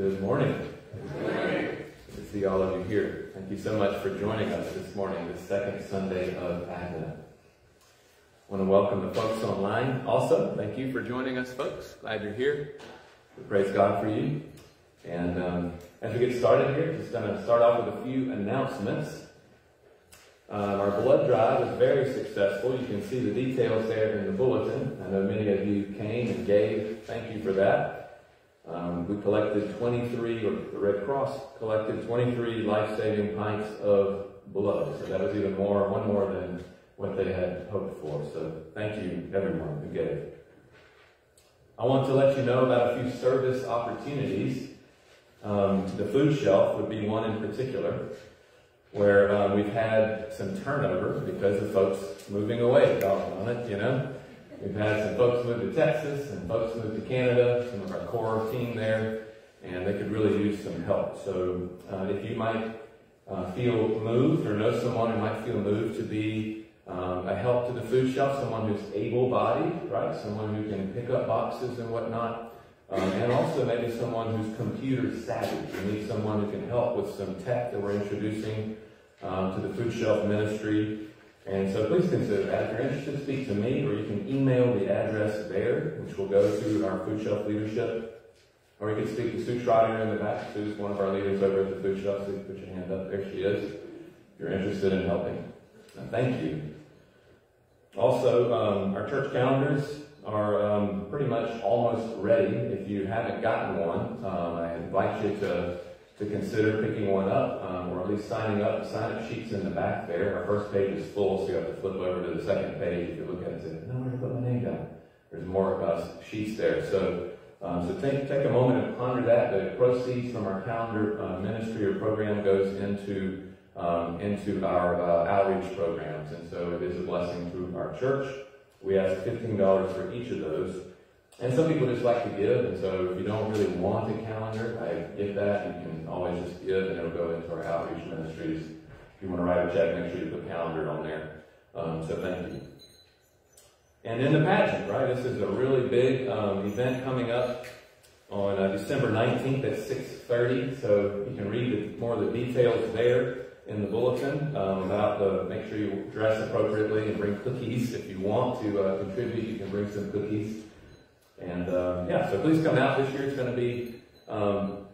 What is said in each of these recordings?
Good morning. Good morning. Good to see all of you here. Thank you so much for joining us this morning, the second Sunday of Advent. I want to welcome the folks online also. Thank you for joining us, folks. Glad you're here. We praise God for you. And um, as we get started here, just going to start off with a few announcements. Um, our blood drive was very successful. You can see the details there in the bulletin. I know many of you came and gave. Thank you for that. Um, we collected 23, or the Red Cross collected 23 life-saving pints of blood. So that was even more, one more than what they had hoped for. So thank you, everyone who gave. I want to let you know about a few service opportunities. Um, the food shelf would be one in particular, where um, we've had some turnover because of folks moving away, on it, you know. We've had some folks move to Texas and folks move to Canada, some of our core team there, and they could really use some help. So uh, if you might uh, feel moved or know someone who might feel moved to be um, a help to the food shelf, someone who's able-bodied, right? Someone who can pick up boxes and whatnot. Um, and also maybe someone who's computer savvy. You need someone who can help with some tech that we're introducing um, to the food shelf ministry. And so please consider that. If you're interested, speak to me, or you can email the address there, which will go to our food shelf leadership. Or you can speak to Sue Trotter in the back. Sue's one of our leaders over at the food shelf. So you can put your hand up. There she is. If you're interested in helping. thank you. Also, um, our church calendars are um, pretty much almost ready. If you haven't gotten one, um, I invite you to, to consider picking one up, um, or at least signing up. The sign-up sheet's in the back there. Our first page is full, so you have to flip over to the second page. If you look at it and say, no, to put my name down? There's more uh, sheets there. So, um, so take, take a moment and ponder that. The proceeds from our calendar uh, ministry or program goes into um, into our uh, outreach programs. And so it is a blessing to our church. We ask $15 for each of those. And some people just like to give, and so if you don't really want a calendar, I get that. You can always just give, and it'll go into our outreach ministries. If you want to write a check, make sure you put calendar on there. Um, so thank you. And then the pageant, right? This is a really big um, event coming up on uh, December 19th at 6.30, so you can read the, more of the details there in the bulletin um, about the, make sure you dress appropriately and bring cookies. If you want to uh, contribute, you can bring some cookies. And uh, yeah, so please come out. This year it's going to be um,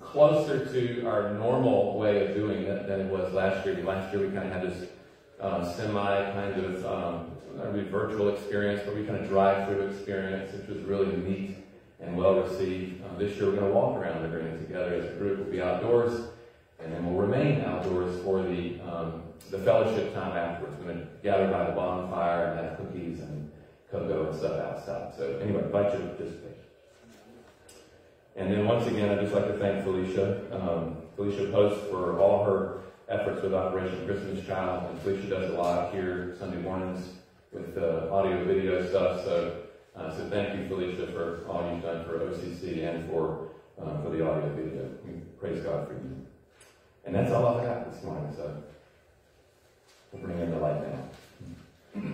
closer to our normal way of doing it than it was last year. Last year we kind of had this uh, semi kind of um, virtual experience but we kind of drive through experience, which was really neat and well received. Uh, this year we're going to walk around the green together as a group. We'll be outdoors and then we'll remain outdoors for the um, the fellowship time afterwards. We're going to gather by the bonfire and have cookies and cocoa and stuff outside. So anyway, invite you to participate. And then once again, I'd just like to thank Felicia, um, Felicia Post for all her efforts with Operation Christmas Child. And Felicia does a lot here Sunday mornings with uh, audio video stuff. So, uh, so thank you, Felicia, for all you've done for OCC and for uh, for the audio video. We praise God for you. And that's all I've got this morning, so we'll bring in the light now.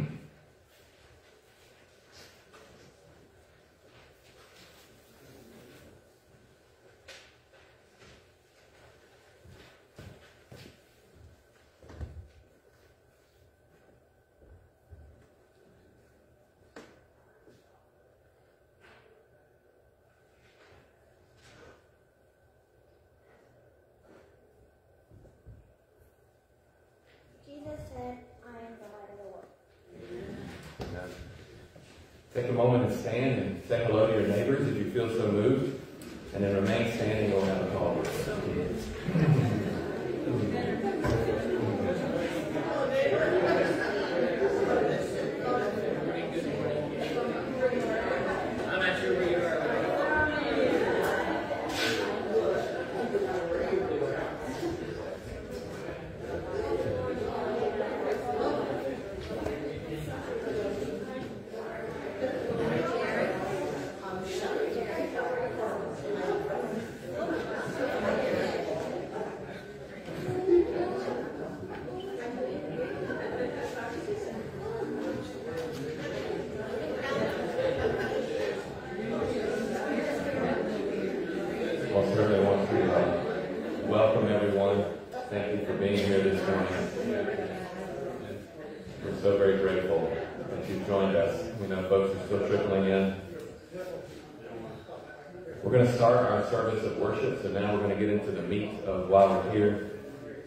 start our service of worship, so now we're going to get into the meat of why we're here.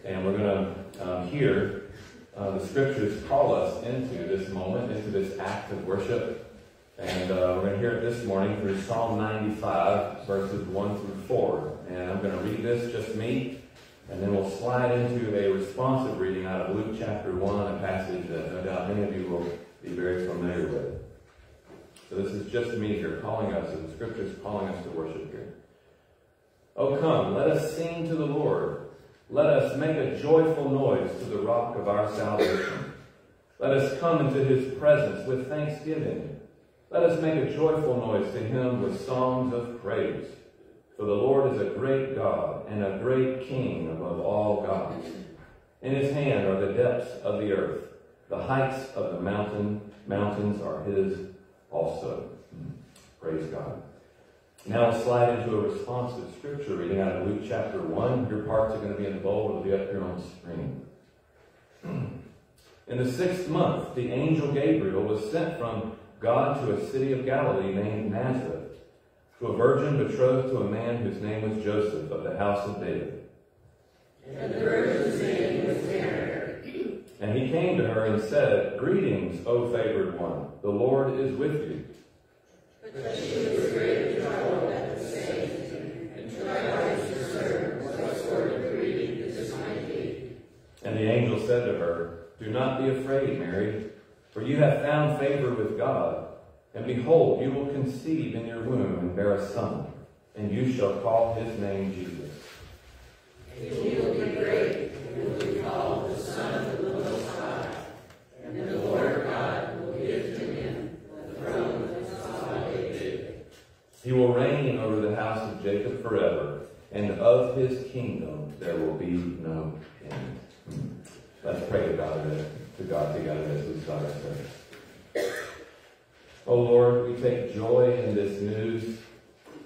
And we're going to um, hear uh, the scriptures call us into this moment, into this act of worship. And uh, we're going to hear it this morning through Psalm 95, verses 1 through 4. And I'm going to read this, just me, and then we'll slide into a responsive reading out of Luke chapter 1, a passage that no doubt many of you will be very familiar with. So this is just me here calling us, and the scriptures calling us to worship here. Oh, come, let us sing to the Lord. Let us make a joyful noise to the rock of our salvation. Let us come into his presence with thanksgiving. Let us make a joyful noise to him with songs of praise. For the Lord is a great God and a great King above all gods. In his hand are the depths of the earth. The heights of the mountain mountains are his also. Praise God. Now we'll slide into a responsive scripture reading out of Luke chapter 1. Your parts are going to be in the bold. It'll be up here on the screen. In the sixth month, the angel Gabriel was sent from God to a city of Galilee named Nazareth, to a virgin betrothed to a man whose name was Joseph of the house of David. And the virgin's name was Mary. And he came to her and said, Greetings, O favored one, the Lord is with you. But she was greatly troubled at the saying, and tried to discern what sort of greeting this might be. And the angel said to her, Do not be afraid, Mary, for you have found favor with God. And behold, you will conceive in your womb and bear a son, and you shall call his name Jesus. And he will be great, and will be called the Son of the Most High. And the Lord God will give to him the throne of his father David. He will reign over the house of Jacob forever, and of his kingdom there will be no end. Let's pray to God, to God together as we start our service. Oh Lord, we take joy in this news.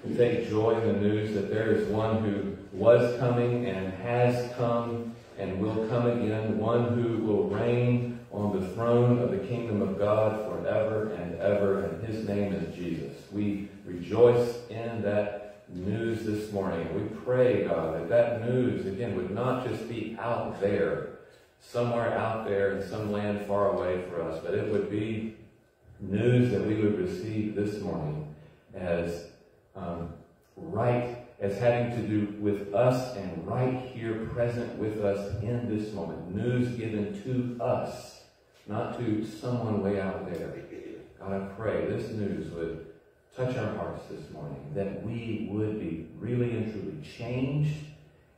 We take joy in the news that there is one who was coming and has come and will come again, one who will reign on the throne of the kingdom of God forever and ever, and his name is Jesus. We rejoice in that news this morning. We pray, God, that that news, again, would not just be out there, somewhere out there in some land far away for us, but it would be news that we would receive this morning as um, right, as having to do with us and right here present with us in this moment. News given to us, not to someone way out there. God, I pray this news would touch our hearts this morning, that we would be really and truly changed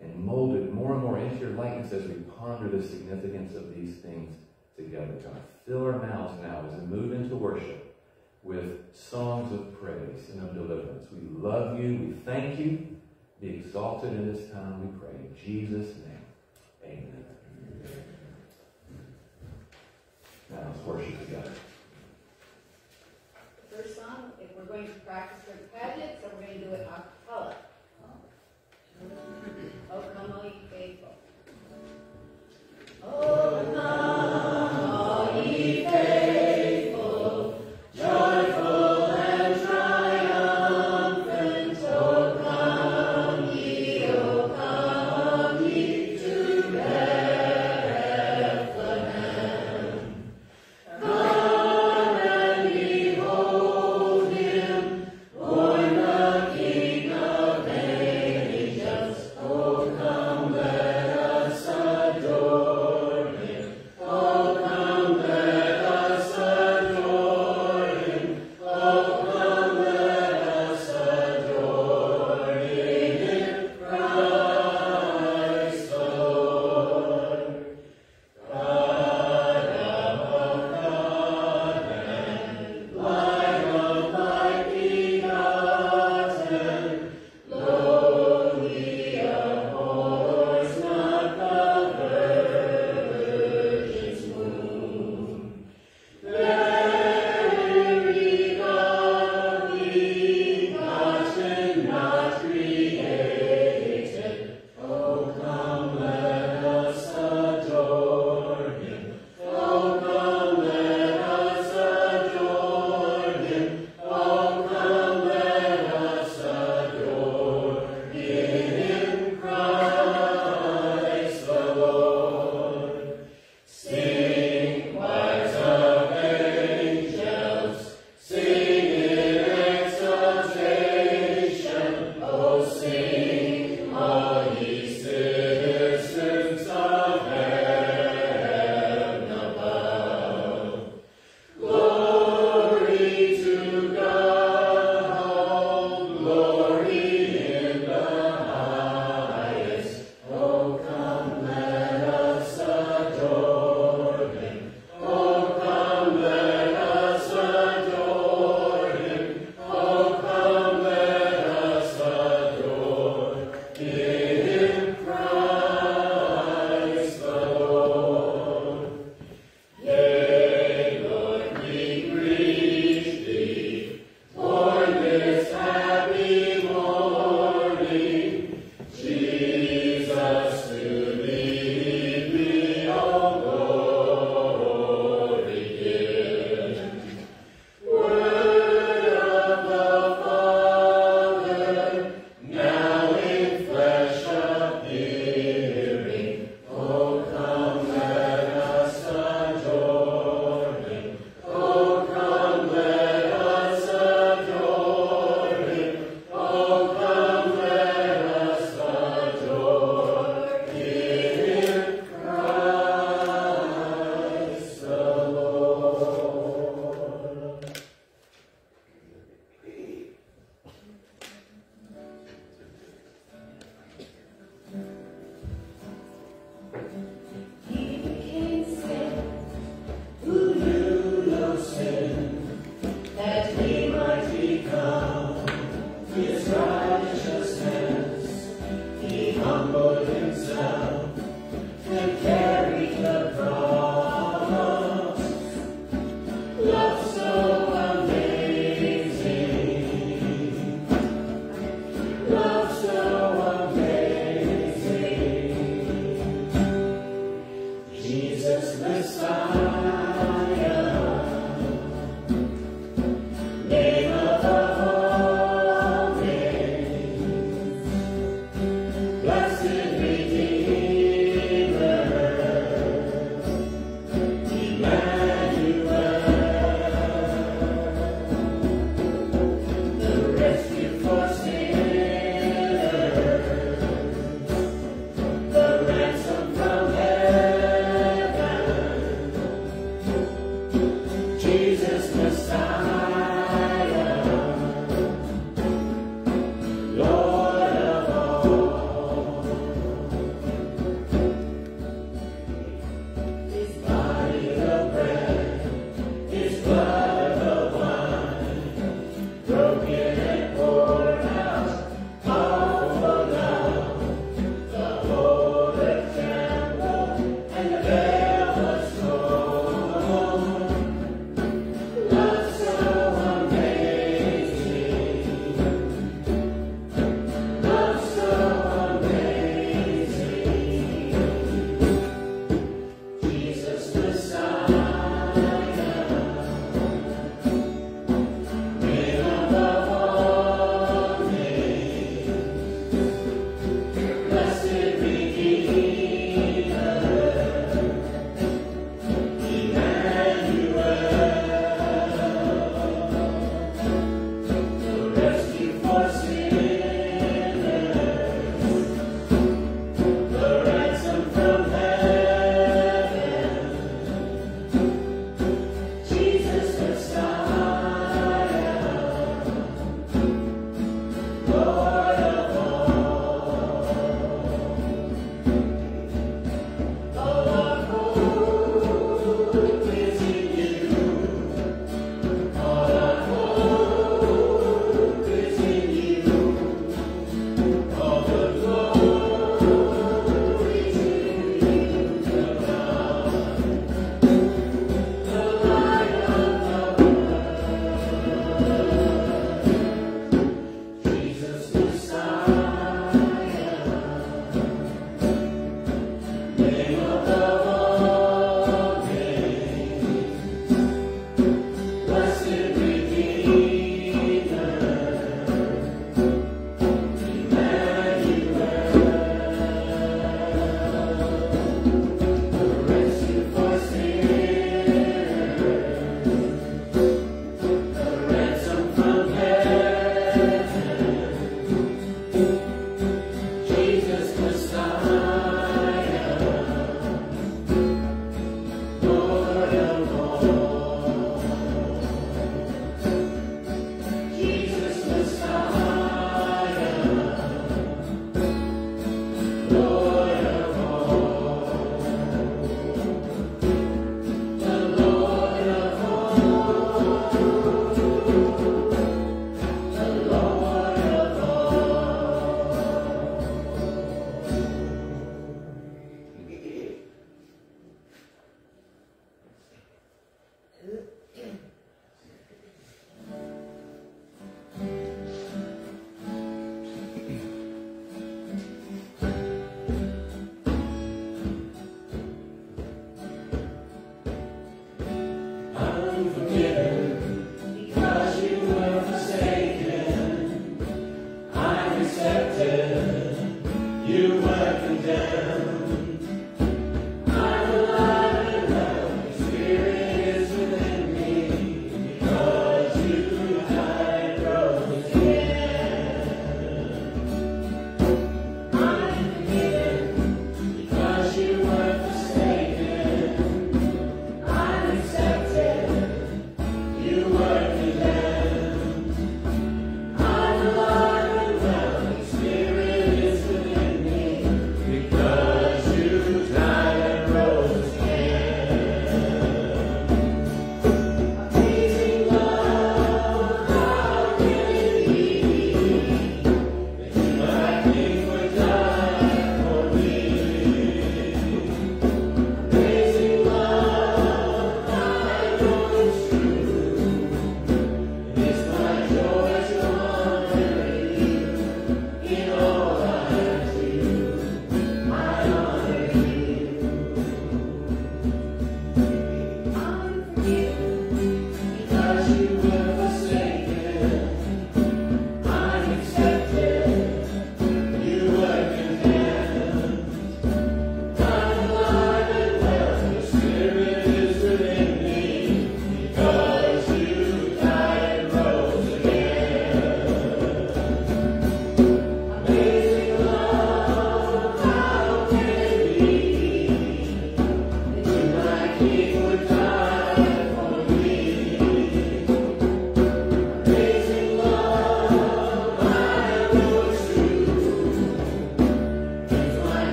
and molded more and more into your likeness as we ponder the significance of these things together. God, fill our mouths now as we move into worship with songs of praise and of deliverance. We love you. We thank you. Be exalted in this time, we pray. In Jesus' name, amen. Now let's worship together. First song, if we're going to practice pageants, or we're going to do it a cappella. Oh, come, all ye faithful. Oh, come,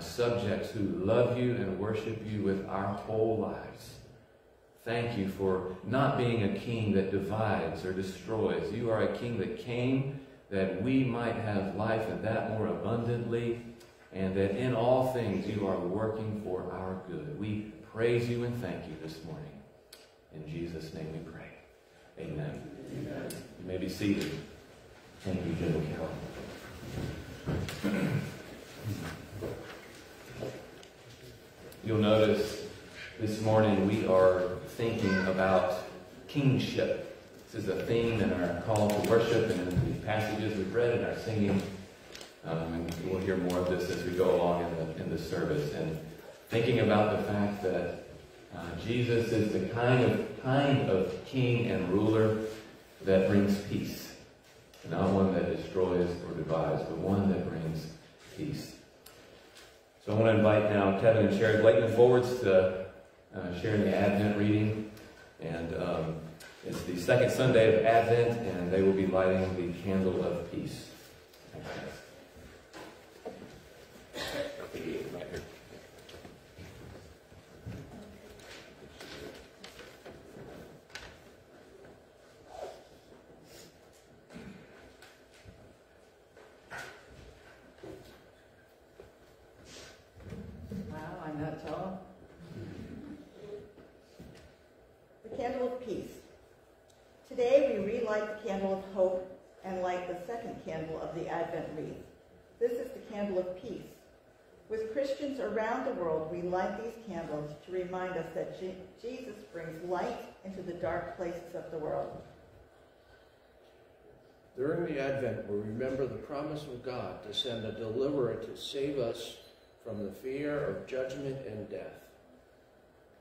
subjects who love you and worship you with our whole lives. Thank you for not being a king that divides or destroys. You are a king that came that we might have life and that more abundantly, and that in all things you are working for our good. We praise you and thank you this morning. In Jesus' name we pray. Amen. Amen. You may be seated. Thank you, General Carol. You'll notice this morning we are thinking about kingship. This is a theme in our call to worship and in the passages we've read in our singing. Um, and we'll hear more of this as we go along in the, in the service. And thinking about the fact that uh, Jesus is the kind of, kind of king and ruler that brings peace. Not one that destroys or divides, but one that brings peace. So I want to invite now Kevin and Sherry Blakeman forwards to uh, sharing the Advent reading. And um, it's the second Sunday of Advent, and they will be lighting the candle of peace. candle of the Advent wreath. This is the candle of peace. With Christians around the world, we light these candles to remind us that Je Jesus brings light into the dark places of the world. During the Advent, we remember the promise of God to send a deliverer to save us from the fear of judgment and death.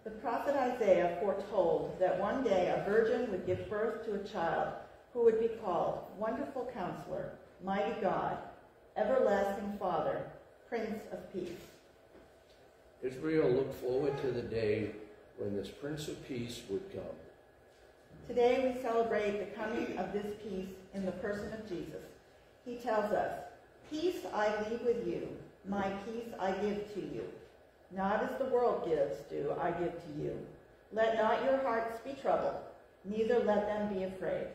The prophet Isaiah foretold that one day a virgin would give birth to a child who would be called Wonderful Counselor, Mighty God, Everlasting Father, Prince of Peace. Israel looked forward to the day when this Prince of Peace would come. Today we celebrate the coming of this peace in the person of Jesus. He tells us, Peace I leave with you, my peace I give to you. Not as the world gives do I give to you. Let not your hearts be troubled, neither let them be afraid.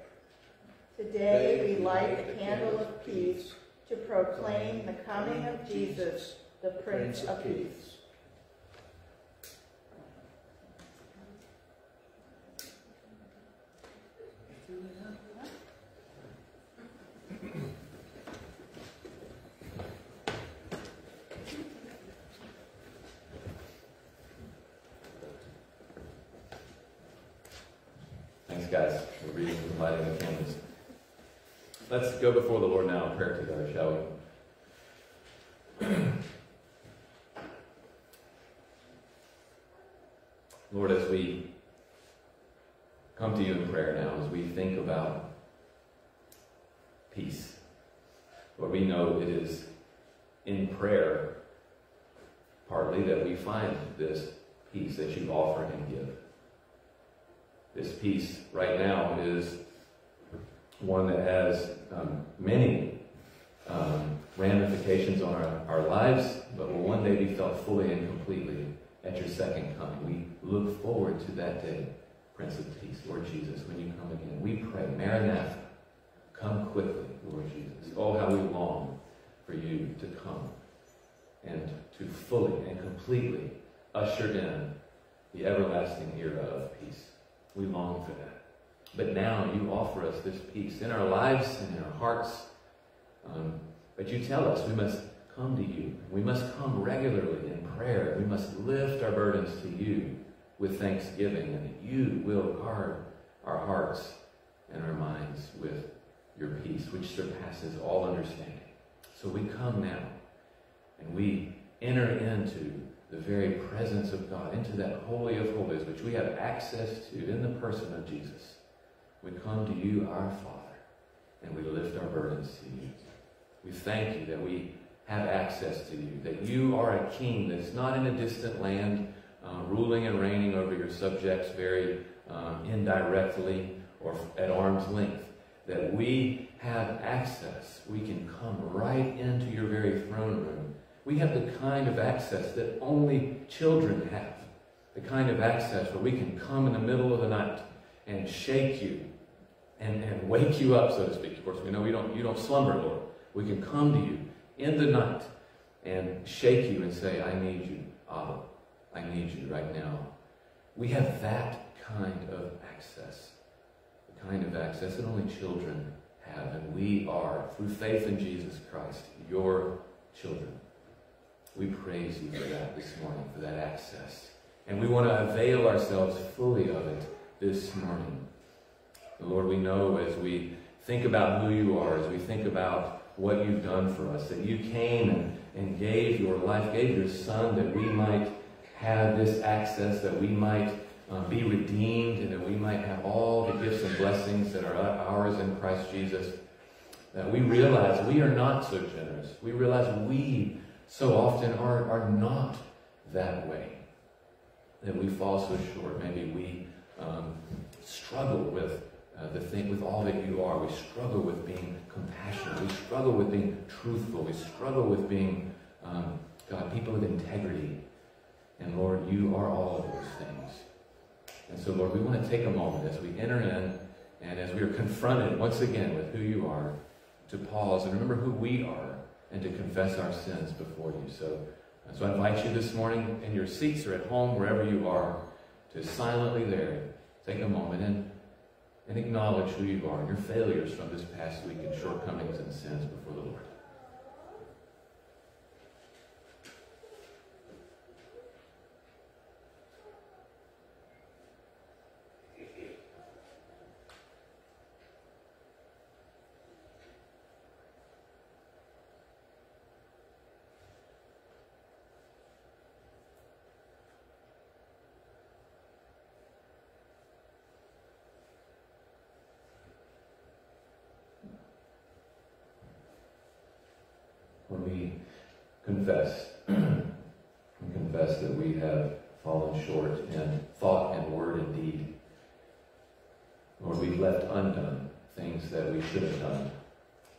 Today we light the candle of peace to proclaim the coming of Jesus, the Prince of Peace. Thanks, guys, for reading and lighting the candles. Go before the Lord now in prayer together, shall we? Lord, as we come to you in prayer now, as we think about peace, Lord, we know it is in prayer partly that we find this peace that you offer and give. This peace right now is one that has um, many um, ramifications on our, our lives, but will one day be felt fully and completely at your second coming. We look forward to that day, Prince of Peace, Lord Jesus, when you come again. We pray, Maranatha, come quickly, Lord Jesus. Oh, how we long for you to come and to fully and completely usher in the everlasting era of peace. We long for that. But now you offer us this peace in our lives and in our hearts. Um, but you tell us we must come to you. We must come regularly in prayer. We must lift our burdens to you with thanksgiving, and you will guard our hearts and our minds with your peace, which surpasses all understanding. So we come now, and we enter into the very presence of God, into that Holy of Holies, which we have access to in the person of Jesus. We come to you, our Father, and we lift our burdens to you. We thank you that we have access to you, that you are a king that's not in a distant land, uh, ruling and reigning over your subjects very um, indirectly or at arm's length. That we have access. We can come right into your very throne room. We have the kind of access that only children have. The kind of access where we can come in the middle of the night and shake you and, and wake you up, so to speak. Of course, we know you don't, you don't slumber, Lord. We can come to you in the night and shake you and say, I need you, Abba. I need you right now. We have that kind of access. The kind of access that only children have. And we are, through faith in Jesus Christ, your children. We praise you for that this morning, for that access. And we want to avail ourselves fully of it this morning. Lord, we know as we think about who you are, as we think about what you've done for us, that you came and, and gave your life, gave your son that we might have this access, that we might uh, be redeemed, and that we might have all the gifts and blessings that are ours in Christ Jesus. That we realize we are not so generous. We realize we so often are, are not that way. That we fall so short. Maybe we um, struggle with uh, the thing, with all that you are. We struggle with being compassionate. We struggle with being truthful. We struggle with being, um, God, people of integrity. And Lord, you are all of those things. And so, Lord, we want to take a moment as we enter in and as we are confronted once again with who you are, to pause and remember who we are and to confess our sins before you. So, so I invite you this morning in your seats or at home, wherever you are, to silently there take a moment and, and acknowledge who you are and your failures from this past week and shortcomings and sins before the Lord. confess, we confess that we have fallen short in thought and word and deed. Lord, we've left undone things that we should have done.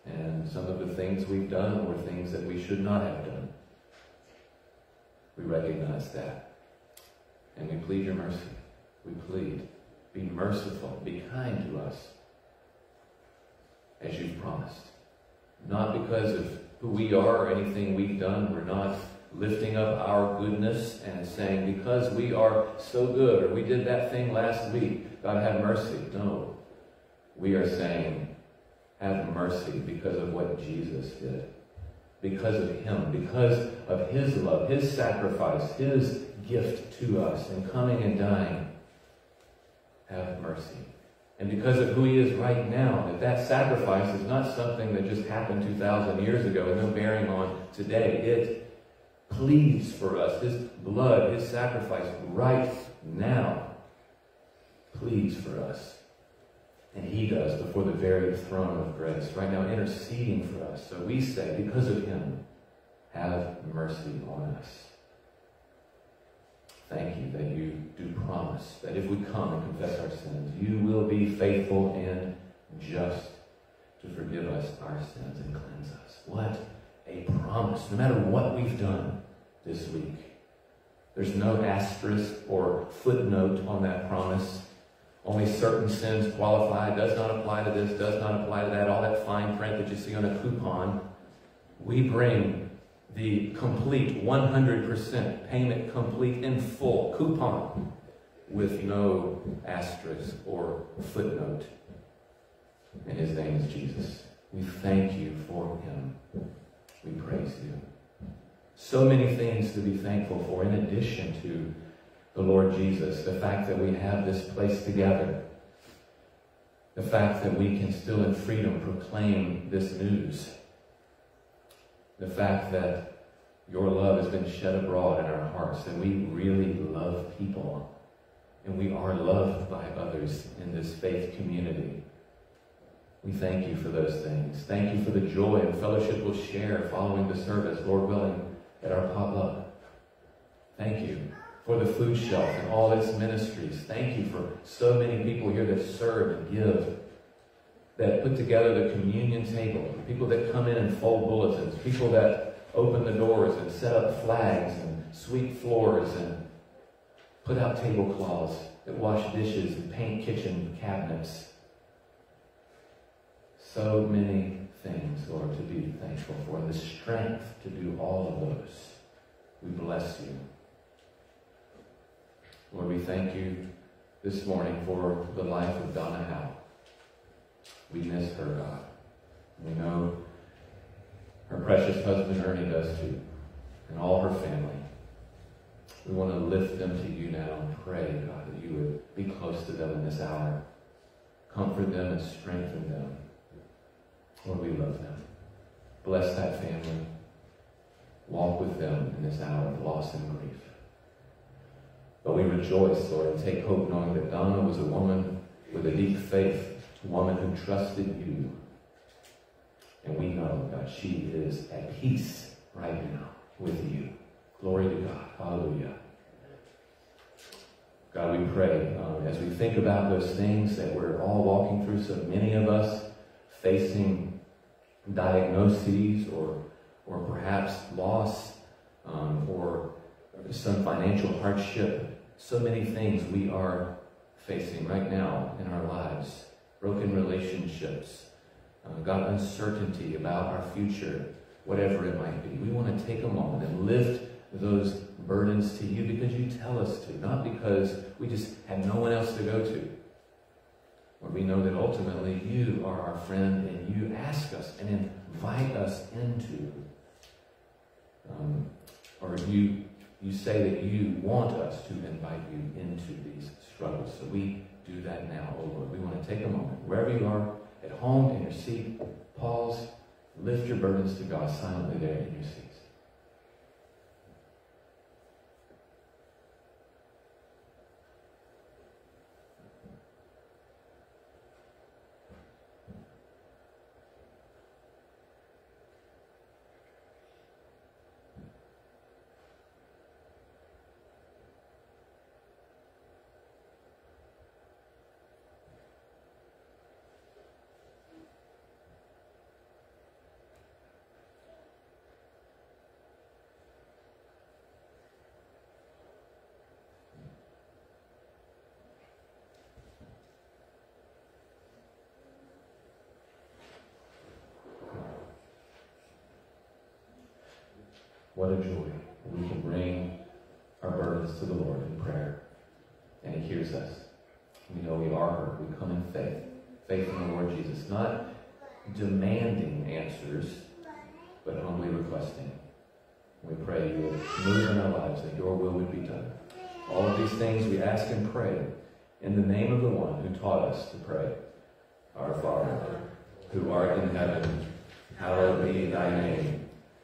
And some of things we've done were things that we should not have done. We recognize that. And we plead your mercy. We plead, be merciful, be kind to us, as you've promised. Not because of who we are or anything we've done. We're not lifting up our goodness and saying, because we are so good, or we did that thing last week, God have mercy. No. We are saying, have mercy because of what Jesus did. Because of Him. Because of His love, His sacrifice, His gift to us in coming and dying. Have mercy. And because of who he is right now, that that sacrifice is not something that just happened 2,000 years ago and no bearing on today. It pleads for us. His blood, his sacrifice right now pleads for us. And he does before the very throne of grace, right now interceding for us. So we say, because of him, have mercy on us. Thank you that you do promise that if we come and confess our sins, you will be faithful and just to forgive us our sins and cleanse us. What a promise, no matter what we've done this week. There's no asterisk or footnote on that promise. Only certain sins qualify, does not apply to this, does not apply to that, all that fine print that you see on a coupon. We bring the complete 100% payment complete in full coupon with no asterisk or footnote. And his name is Jesus. We thank you for him. We praise you. So many things to be thankful for in addition to the Lord Jesus. The fact that we have this place together. The fact that we can still in freedom proclaim this news the fact that your love has been shed abroad in our hearts, and we really love people, and we are loved by others in this faith community. We thank you for those things. Thank you for the joy and fellowship we'll share following the service, Lord willing, at our potluck. Thank you for the food shelf and all its ministries. Thank you for so many people here that serve and give, that put together the communion table, people that come in and fold bulletins, people that open the doors and set up flags and sweep floors and put out tablecloths, that wash dishes and paint kitchen cabinets. So many things, Lord, to be thankful for, the strength to do all of those. We bless you. Lord, we thank you this morning for the life of Donna Howe. We miss her, God. We know her precious husband Ernie does too, and all her family. We want to lift them to you now and pray, God, that you would be close to them in this hour. Comfort them and strengthen them. Lord, we love them. Bless that family. Walk with them in this hour of loss and grief. But we rejoice, Lord, and take hope knowing that Donna was a woman with a deep faith, a woman who trusted you. And we know, God, she is at peace right now with you. Glory to God. Hallelujah. God, we pray um, as we think about those things that we're all walking through, so many of us facing diagnoses or, or perhaps loss um, or some financial hardship. So many things we are facing right now in our lives. Broken relationships. Uh, God, uncertainty about our future, whatever it might be. We want to take a moment and lift those burdens to you because you tell us to, not because we just had no one else to go to. Where we know that ultimately you are our friend and you ask us and invite us into, um, or you you say that you want us to invite you into these struggles. So we do that now, oh Lord. We want to take a moment, wherever you are, at home, in your seat, pause, lift your burdens to God silently there in your seat. What a joy we can bring our burdens to the Lord in prayer. And He hears us. We know we are heard. We come in faith. Faith in the Lord Jesus. Not demanding answers, but humbly requesting. We pray you would move in our lives, that your will would be done. All of these things we ask and pray in the name of the one who taught us to pray. Our Father, who art in heaven, hallowed be thy name.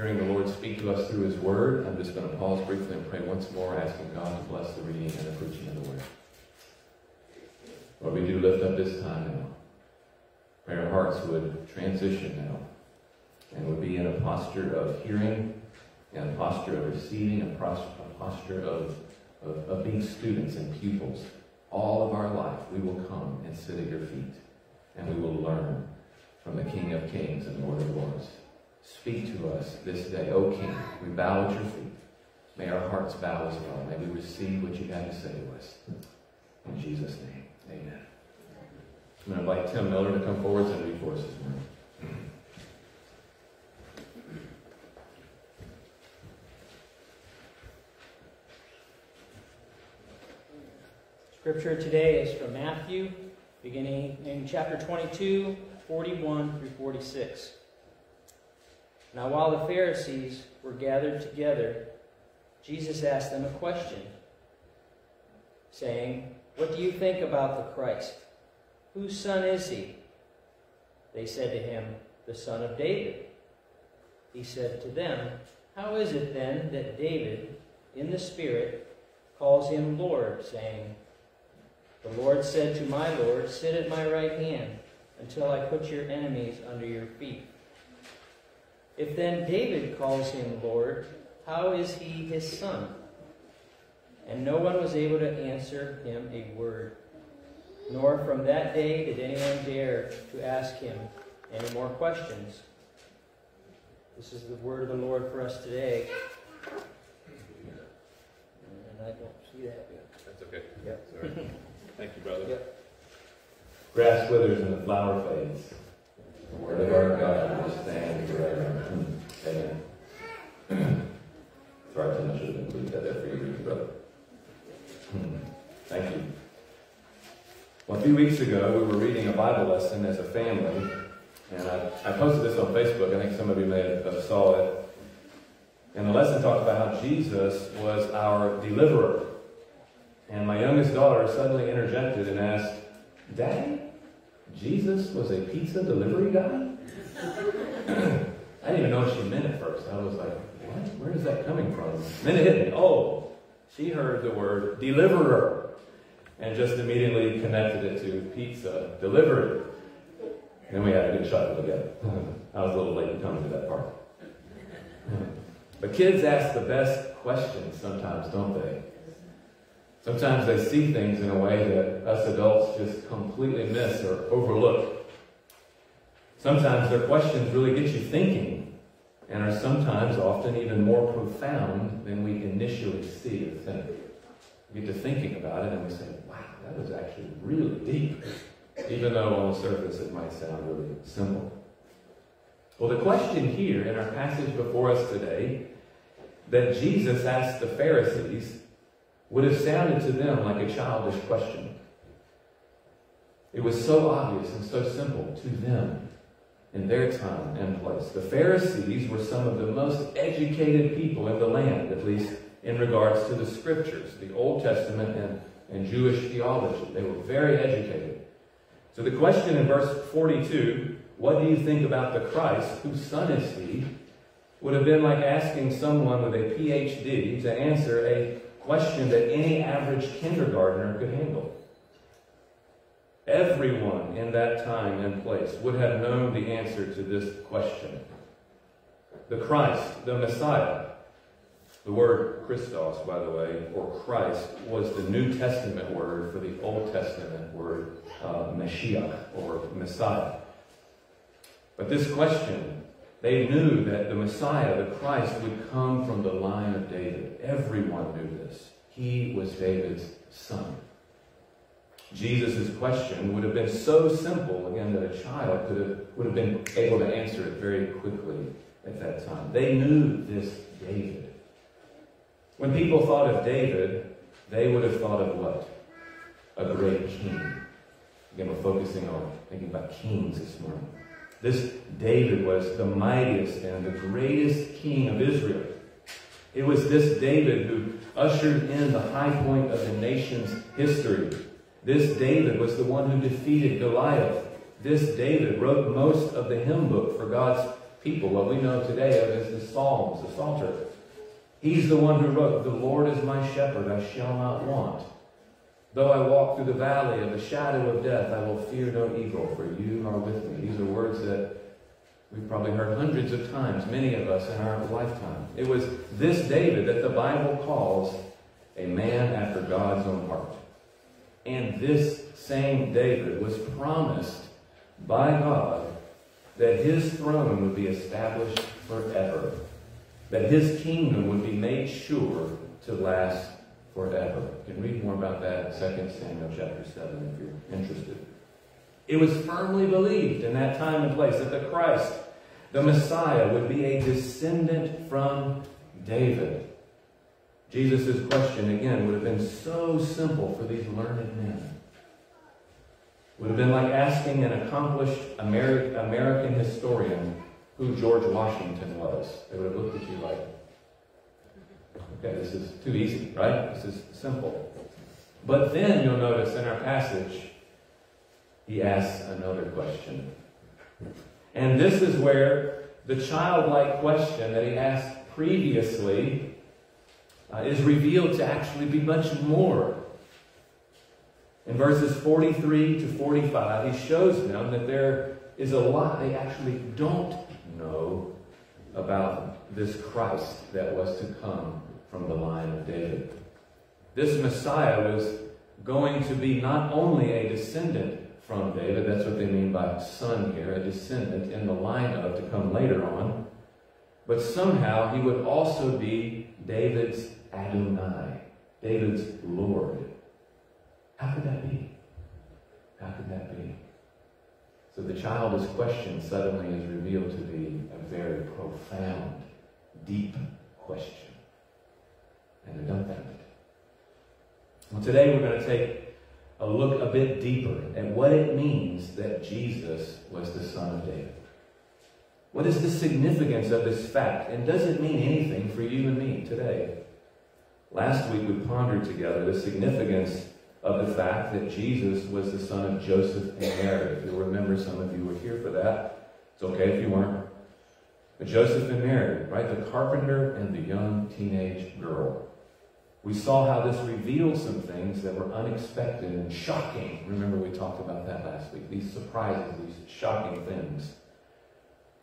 hearing the Lord speak to us through his word, I'm just going to pause briefly and pray once more, asking God to bless the reading and the preaching of the word. Lord, we do lift up this time now. Pray our hearts would transition now and would be in a posture of hearing and a posture of receiving, a posture of, of, of being students and pupils. All of our life, we will come and sit at your feet, and we will learn from the King of Kings and Lord of Lords. Speak to us this day, O King. We bow at your feet. May our hearts bow as well. May we receive what you have to say to us. In Jesus' name, amen. I'm going to invite Tim Miller to come forward and read for us this morning. Scripture today is from Matthew beginning in chapter 22, 41 through 46. Now, while the Pharisees were gathered together, Jesus asked them a question, saying, What do you think about the Christ? Whose son is he? They said to him, The son of David. He said to them, How is it then that David, in the Spirit, calls him Lord, saying, The Lord said to my Lord, Sit at my right hand until I put your enemies under your feet. If then David calls him Lord, how is he his son? And no one was able to answer him a word. Nor from that day did anyone dare to ask him any more questions. This is the word of the Lord for us today. And I don't see that yet. That's okay. Yep. Sorry. Thank you, brother. Yep. Grass withers and the flower fades. The word of our God will stand forever. Amen. Sorry, Tim, I should have included that there for you, brother. Hmm. Thank you. Well, a few weeks ago, we were reading a Bible lesson as a family, and I, I posted this on Facebook. I think some of you may have saw it. And the lesson talked about how Jesus was our deliverer. And my youngest daughter suddenly interjected and asked, Daddy, Jesus was a pizza delivery guy? I didn't even know what she meant at first. I was like, what? Where is that coming from? Then it hit me. Oh, she heard the word deliverer and just immediately connected it to pizza delivery. And we had a good chuckle together. I was a little late in coming to that part. But kids ask the best questions sometimes, don't they? Sometimes they see things in a way that us adults just completely miss or overlook. Sometimes their questions really get you thinking and are sometimes often even more profound than we initially see or think. We get to thinking about it and we say, wow, that was actually really deep, even though on the surface it might sound really simple. Well, the question here in our passage before us today that Jesus asked the Pharisees would have sounded to them like a childish question. It was so obvious and so simple to them in their time and place. The Pharisees were some of the most educated people in the land, at least in regards to the scriptures, the Old Testament and, and Jewish theology. They were very educated. So the question in verse 42, what do you think about the Christ? Whose son is he? Would have been like asking someone with a PhD to answer a question that any average kindergartner could handle. Everyone in that time and place would have known the answer to this question. The Christ, the Messiah, the word Christos, by the way, or Christ, was the New Testament word for the Old Testament word uh, Mashiach, or Messiah. But this question, they knew that the Messiah, the Christ, would come from the line of David. Everyone knew. He was David's son. Jesus' question would have been so simple, again, that a child could have, would have been able to answer it very quickly at that time. They knew this David. When people thought of David, they would have thought of what? A great king. Again, we're focusing on thinking about kings this morning. This David was the mightiest and the greatest king of Israel. It was this David who ushered in the high point of the nation's history. This David was the one who defeated Goliath. This David wrote most of the hymn book for God's people, what we know today of as the Psalms, the Psalter. He's the one who wrote, The Lord is my shepherd, I shall not want. Though I walk through the valley of the shadow of death, I will fear no evil, for you are with me. These are words that we've probably heard hundreds of times, many of us in our lifetime. It was this David that the Bible calls a man after God's own heart. And this same David was promised by God that his throne would be established forever, that his kingdom would be made sure to last forever. You can read more about that in 2 Samuel chapter 7 if you're interested. It was firmly believed in that time and place that the Christ, the Messiah, would be a descendant from David. Jesus' question, again, would have been so simple for these learned men. would have been like asking an accomplished Ameri- American historian who George Washington was. They would have looked at you like, okay, this is too easy, right? This is simple. But then you'll notice in our passage, he asks another question. And this is where the childlike question that he asked previously uh, is revealed to actually be much more. In verses 43 to 45, he shows them that there is a lot they actually don't know about this Christ that was to come from the line of David. This Messiah was going to be not only a descendant from David, that's what they mean by son here, a descendant in the line of to come later on, but somehow he would also be David's Adonai, David's Lord. How could that be? How could that be? So the childish question suddenly is revealed to be a very profound, deep question. And a dumb it. Well, today we're going to take look a bit deeper at what it means that Jesus was the Son of David. What is the significance of this fact? And does it mean anything for you and me today? Last week we pondered together the significance of the fact that Jesus was the son of Joseph and Mary. If you'll remember, some of you were here for that. It's okay if you weren't. But Joseph and Mary, right? The carpenter and the young teenage girl. We saw how this revealed some things that were unexpected and shocking. Remember, we talked about that last week. These surprises, these shocking things.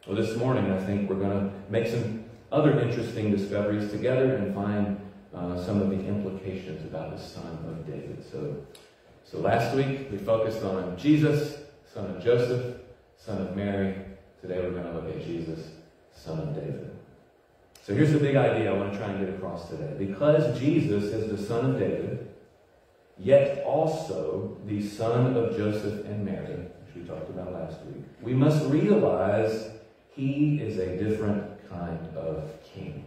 Well, this morning, I think we're going to make some other interesting discoveries together and find uh, some of the implications about the son of David. So, so last week we focused on Jesus, son of Joseph, son of Mary. Today we're going to look at Jesus, son of David. So here's the big idea I want to try and get across today. Because Jesus is the son of David, yet also the son of Joseph and Mary, which we talked about last week, we must realize he is a different kind of king.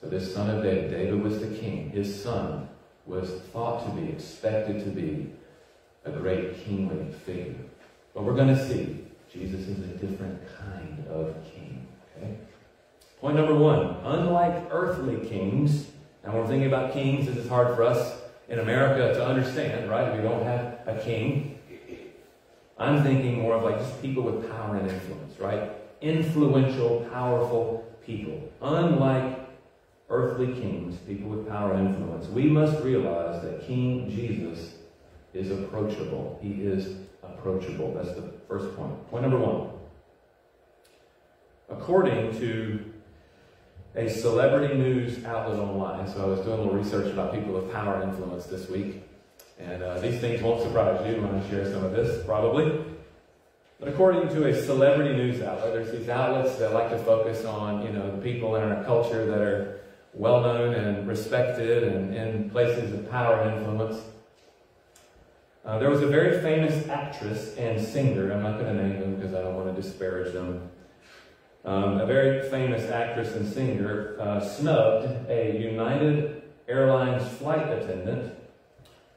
So this son of David, David was the king. His son was thought to be, expected to be, a great kingly figure. But we're going to see Jesus is a different kind of king. Point number one, unlike earthly kings, and we're thinking about kings, this is hard for us in America to understand, right? We don't have a king. I'm thinking more of like just people with power and influence, right? Influential, powerful people. Unlike earthly kings, people with power and influence, we must realize that King Jesus is approachable. He is approachable. That's the first point. Point number one. According to a celebrity news outlet online, so I was doing a little research about people with power and influence this week, and uh, these things won't surprise you when I share some of this, probably. But according to a celebrity news outlet, there's these outlets that like to focus on, you know, the people in our culture that are well known and respected and in places of power and influence. Uh, there was a very famous actress and singer, I'm not going to name them because I don't want to disparage them. Um, a very famous actress and singer uh, snubbed a United Airlines flight attendant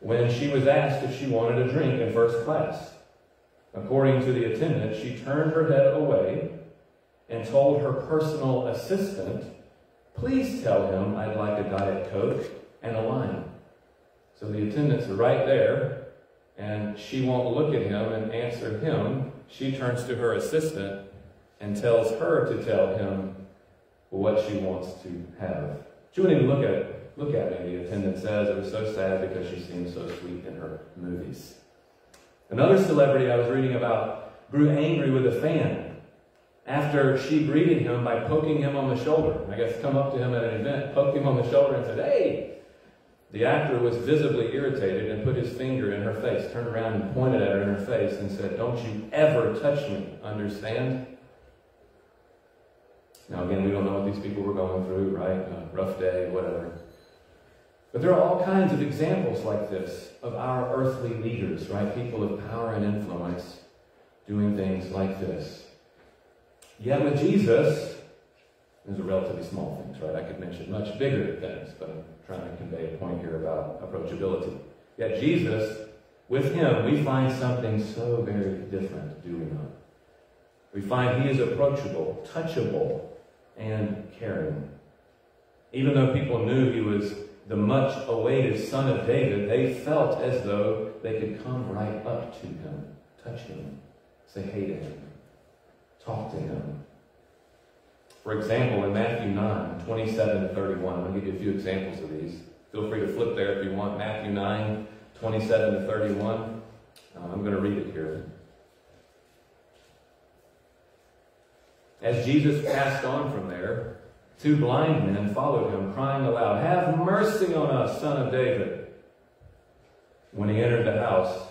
when she was asked if she wanted a drink in first class. According to the attendant, she turned her head away and told her personal assistant Please tell him I'd like a Diet Coke and a lime. So the attendant's right there, and she won't look at him and answer him. She turns to her assistant and tells her to tell him what she wants to have. She wouldn't even look at it. Look at me, the attendant says. It was so sad because she seemed so sweet in her movies. Another celebrity I was reading about grew angry with a fan after she greeted him by poking him on the shoulder. I guess come up to him at an event, poked him on the shoulder and said, Hey! The actor was visibly irritated and put his finger in her face, turned around and pointed at her in her face and said, Don't you ever touch me, understand? Now, again, we don't know what these people were going through, right? A rough day, whatever. But there are all kinds of examples like this of our earthly leaders, right? People of power and influence doing things like this. Yet with Jesus, these are relatively small things, right? I could mention much bigger things, but I'm trying to convey a point here about approachability. Yet Jesus with him we find something so very different, do we not? We find he is approachable, touchable, and caring. Even though people knew he was the much awaited son of David, they felt as though they could come right up to him, touch him, say hey to him, talk to him. For example, in Matthew 9, 27 to 31, I'm going to give you a few examples of these. Feel free to flip there if you want. Matthew 9, 27 to 31. Uh, I'm going to read it here. As Jesus passed on from there, two blind men followed him, crying aloud, Have mercy on us, son of David. When he entered the house,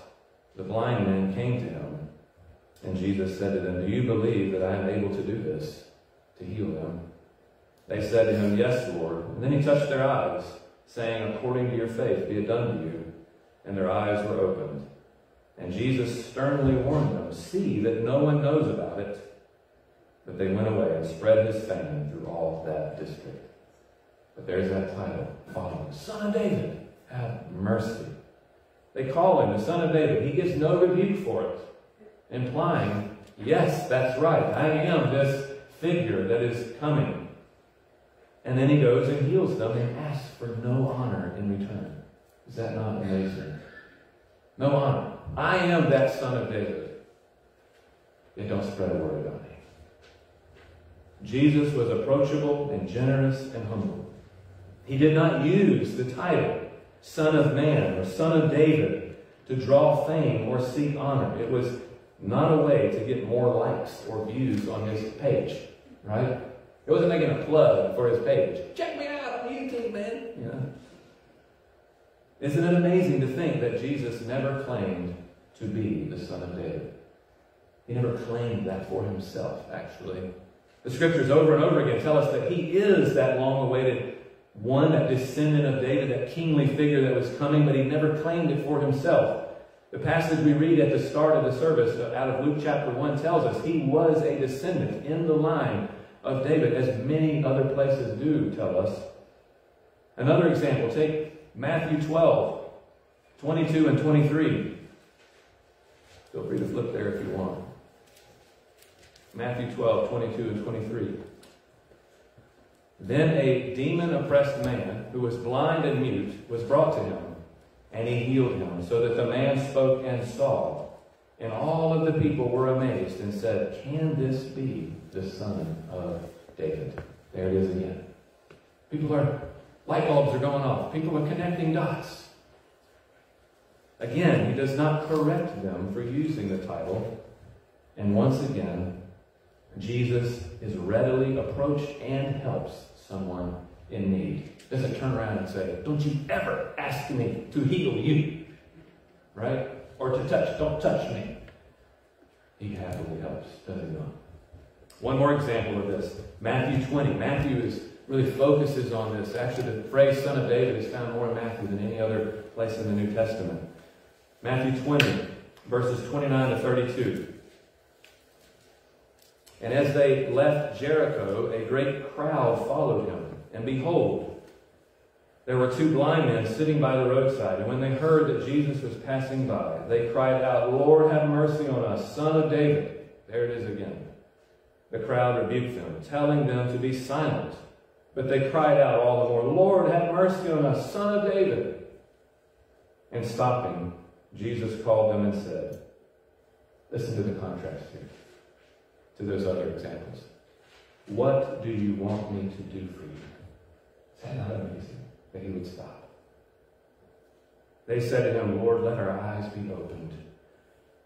the blind men came to him, and Jesus said to them, Do you believe that I am able to do this, to heal them? They said to him, Yes, Lord. And then he touched their eyes, saying, According to your faith be it done to you. And their eyes were opened. And Jesus sternly warned them, See that no one knows about it. But they went away and spread his fame through all that district. But there's that title following Son of David, have mercy. They call him the Son of David. He gets no rebuke for it, implying, Yes, that's right. I am this figure that is coming. And then he goes and heals them and asks for no honor in return. Is that not amazing? No honor. I am that son of David. Yet don't spread a word about me. Jesus was approachable and generous and humble. He did not use the title Son of Man or Son of David to draw fame or seek honor. It was not a way to get more likes or views on his page, right? It wasn't making a plug for his page. Check me out on YouTube, man. Know? Isn't it amazing to think that Jesus never claimed to be the Son of David? He never claimed that for himself, actually. The scriptures over and over again tell us that he is that long awaited one, that descendant of David, that kingly figure that was coming, but he never claimed it for himself. The passage we read at the start of the service uh, out of Luke chapter 1 tells us he was a descendant in the line of David, as many other places do tell us. Another example, take Matthew 12, 22 and 23. Feel free to flip there if you want. Matthew 12, 22 and 23. Then a demon oppressed man who was blind and mute was brought to him, and he healed him, so that the man spoke and saw. And all of the people were amazed and said, Can this be the son of David? There it is again. People are, light bulbs are going off. People are connecting dots. Again, he does not correct them for using the title. And once again, Jesus is readily approached and helps someone in need. Doesn't turn around and say, Don't you ever ask me to heal you. Right? Or to touch. Don't touch me. He happily helps, does he not? One more example of this. Matthew 20. Matthew is really focuses on this. Actually, the phrase son of David is found more in Matthew than any other place in the New Testament. Matthew 20, verses 29 to 32. And as they left Jericho, a great crowd followed him. And behold, there were two blind men sitting by the roadside. And when they heard that Jesus was passing by, they cried out, Lord, have mercy on us, son of David. There it is again. The crowd rebuked them, telling them to be silent. But they cried out all the more, Lord, have mercy on us, son of David. And stopping, Jesus called them and said, Listen to the contrast here to those other examples. What do you want me to do for you? Is that not amazing that he would stop? They said to him, Lord, let our eyes be opened.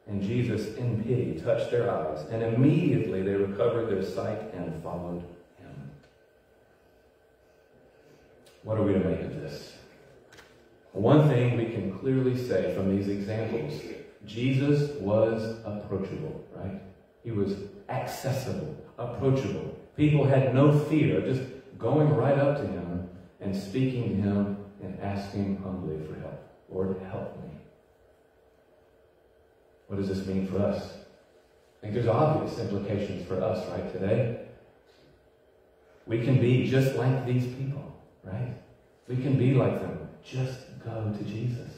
And Jesus, in pity, touched their eyes, and immediately they recovered their sight and followed him. What are we to make of this? One thing we can clearly say from these examples Jesus was approachable, right? He was accessible, approachable. People had no fear of just going right up to him and speaking to him and asking humbly for help. Lord, help me. What does this mean for us? I think there's obvious implications for us right today. We can be just like these people, right? We can be like them. Just go to Jesus.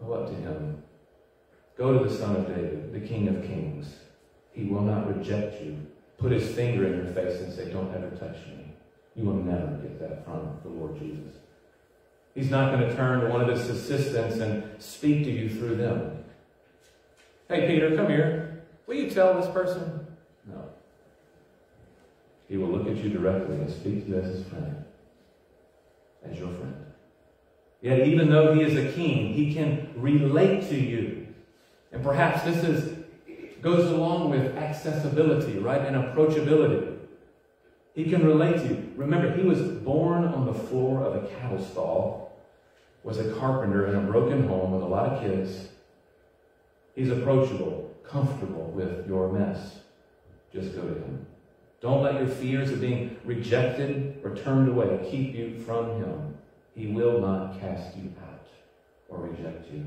Go up to him. Go to the Son of David, the King of Kings. He will not reject you. Put his finger in your face and say, Don't ever touch me. You will never get that from the Lord Jesus. He's not going to turn to one of his assistants and speak to you through them. Hey, Peter, come here. Will you tell this person? No. He will look at you directly and speak to you as his friend, as your friend. Yet, even though he is a king, he can relate to you. And perhaps this is, goes along with accessibility, right? And approachability. He can relate to you. Remember, he was born on the floor of a cattle stall, was a carpenter in a broken home with a lot of kids. He's approachable, comfortable with your mess. Just go to him. Don't let your fears of being rejected or turned away keep you from him. He will not cast you out or reject you.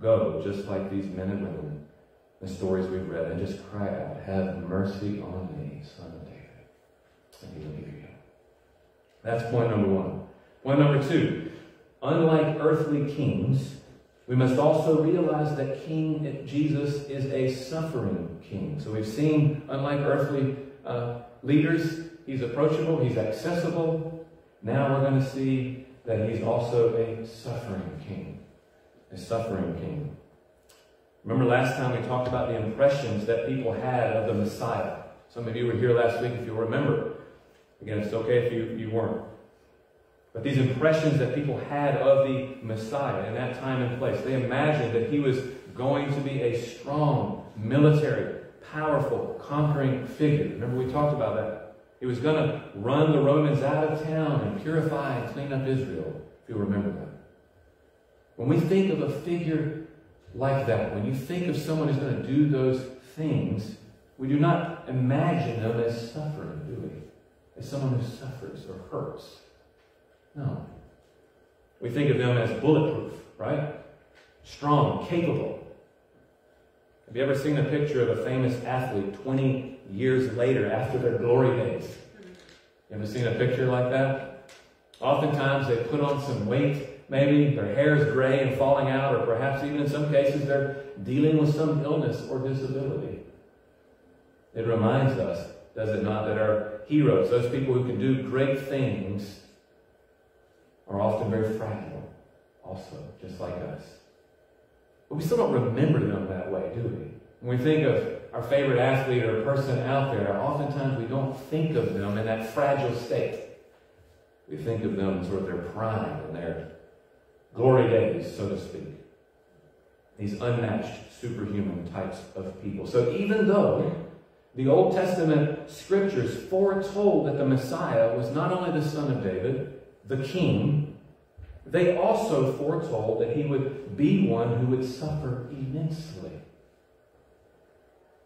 Go, just like these men and women, the stories we've read, and just cry out, Have mercy on me, son of David. And he will hear you. That's point number one. Point number two unlike earthly kings, we must also realize that King Jesus is a suffering king. So we've seen, unlike earthly uh, leaders, he's approachable, he's accessible, now we're going to see that he's also a suffering king. A suffering king. Remember last time we talked about the impressions that people had of the Messiah. Some of you were here last week if you remember. Again, it's okay if you, you weren't. But these impressions that people had of the Messiah in that time and place, they imagined that he was going to be a strong, military, powerful, conquering figure. Remember we talked about that. He was going to run the Romans out of town and purify and clean up Israel, if you remember that. When we think of a figure like that, when you think of someone who's going to do those things, we do not imagine them as suffering, do we? As someone who suffers or hurts. No. We think of them as bulletproof, right? Strong, capable. Have you ever seen a picture of a famous athlete 20 years later after their glory days. You ever seen a picture like that? Oftentimes they put on some weight, maybe their hair is gray and falling out, or perhaps even in some cases they're dealing with some illness or disability. It reminds us, does it not, that our heroes, those people who can do great things, are often very fragile, also, just like us. But we still don't remember them that way, do we? When we think of our favorite athlete or person out there, oftentimes we don't think of them in that fragile state. We think of them in sort of their prime and their glory days, so to speak. These unmatched, superhuman types of people. So even though the Old Testament scriptures foretold that the Messiah was not only the son of David, the king, they also foretold that he would be one who would suffer immensely.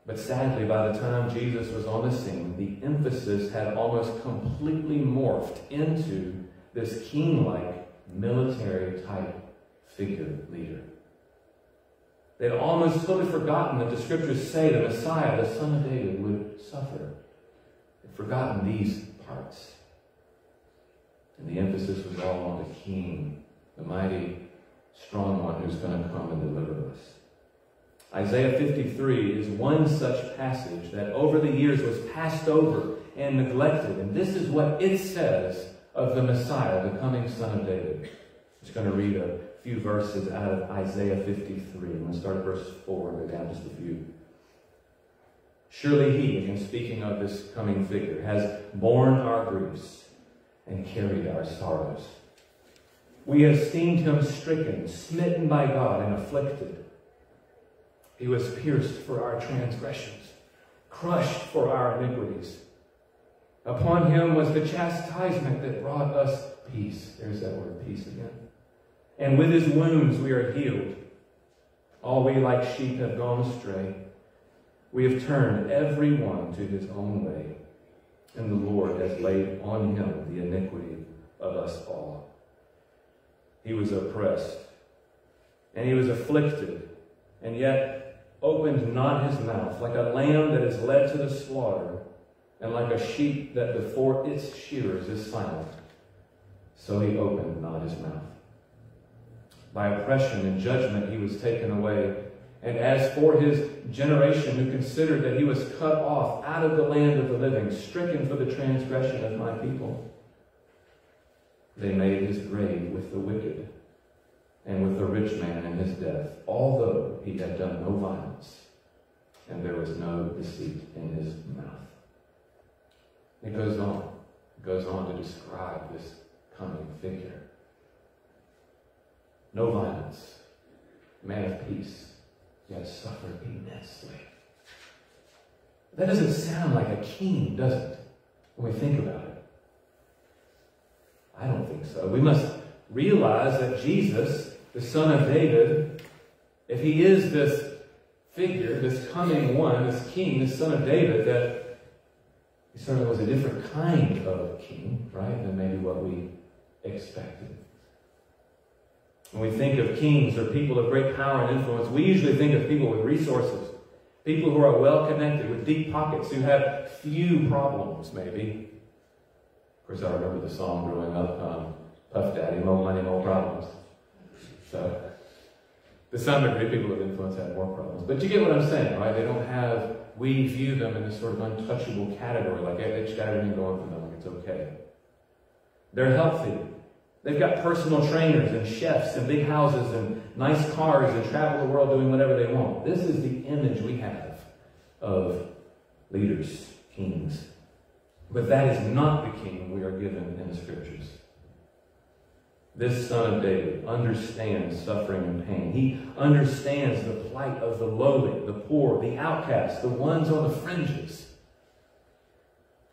But sadly, by the time Jesus was on the scene, the emphasis had almost completely morphed into this king like military type figure leader. They'd almost totally forgotten that the scriptures say the Messiah, the son of David, would suffer. They'd forgotten these parts. And the emphasis was all on the king, the mighty, strong one who's going to come and deliver us. Isaiah 53 is one such passage that over the years was passed over and neglected. And this is what it says of the Messiah, the coming Son of David. I'm just going to read a few verses out of Isaiah 53. I'm going to start at verse 4 and go down just a few. Surely he, again speaking of this coming figure, has borne our griefs and carried our sorrows. We have esteemed him stricken, smitten by God, and afflicted. He was pierced for our transgressions, crushed for our iniquities. Upon him was the chastisement that brought us peace. There's that word, peace again. And with his wounds we are healed. All we like sheep have gone astray. We have turned every one to his own way. And the Lord has laid on him the iniquity of us all. He was oppressed and he was afflicted, and yet opened not his mouth, like a lamb that is led to the slaughter, and like a sheep that before its shearers is silent, so he opened not his mouth. by oppression and judgment, he was taken away. And as for his generation who considered that he was cut off out of the land of the living, stricken for the transgression of my people, they made his grave with the wicked and with the rich man in his death, although he had done no violence and there was no deceit in his mouth. It goes on. It goes on to describe this coming figure. No violence, man of peace, yet suffered immensely. That doesn't sound like a king, does it? When we think about it. I don't think so. We must realize that Jesus, the son of David, if he is this figure, this coming one, this king, this son of David, that he certainly was a different kind of king, right, than maybe what we expected. When we think of kings or people of great power and influence, we usually think of people with resources, people who are well connected, with deep pockets, who have few problems, maybe. Of course, I remember the song growing up, um, Puff Daddy, more money, more problems. So, to some degree, people of influence have more problems. But you get what I'm saying, right? They don't have, we view them in this sort of untouchable category, like, hey, they just got everything going for them, like it's okay. They're healthy. They've got personal trainers and chefs and big houses and nice cars and travel the world doing whatever they want. This is the image we have of leaders, kings. But that is not the king we are given in the scriptures. This son of David understands suffering and pain. He understands the plight of the lowly, the poor, the outcasts, the ones on the fringes.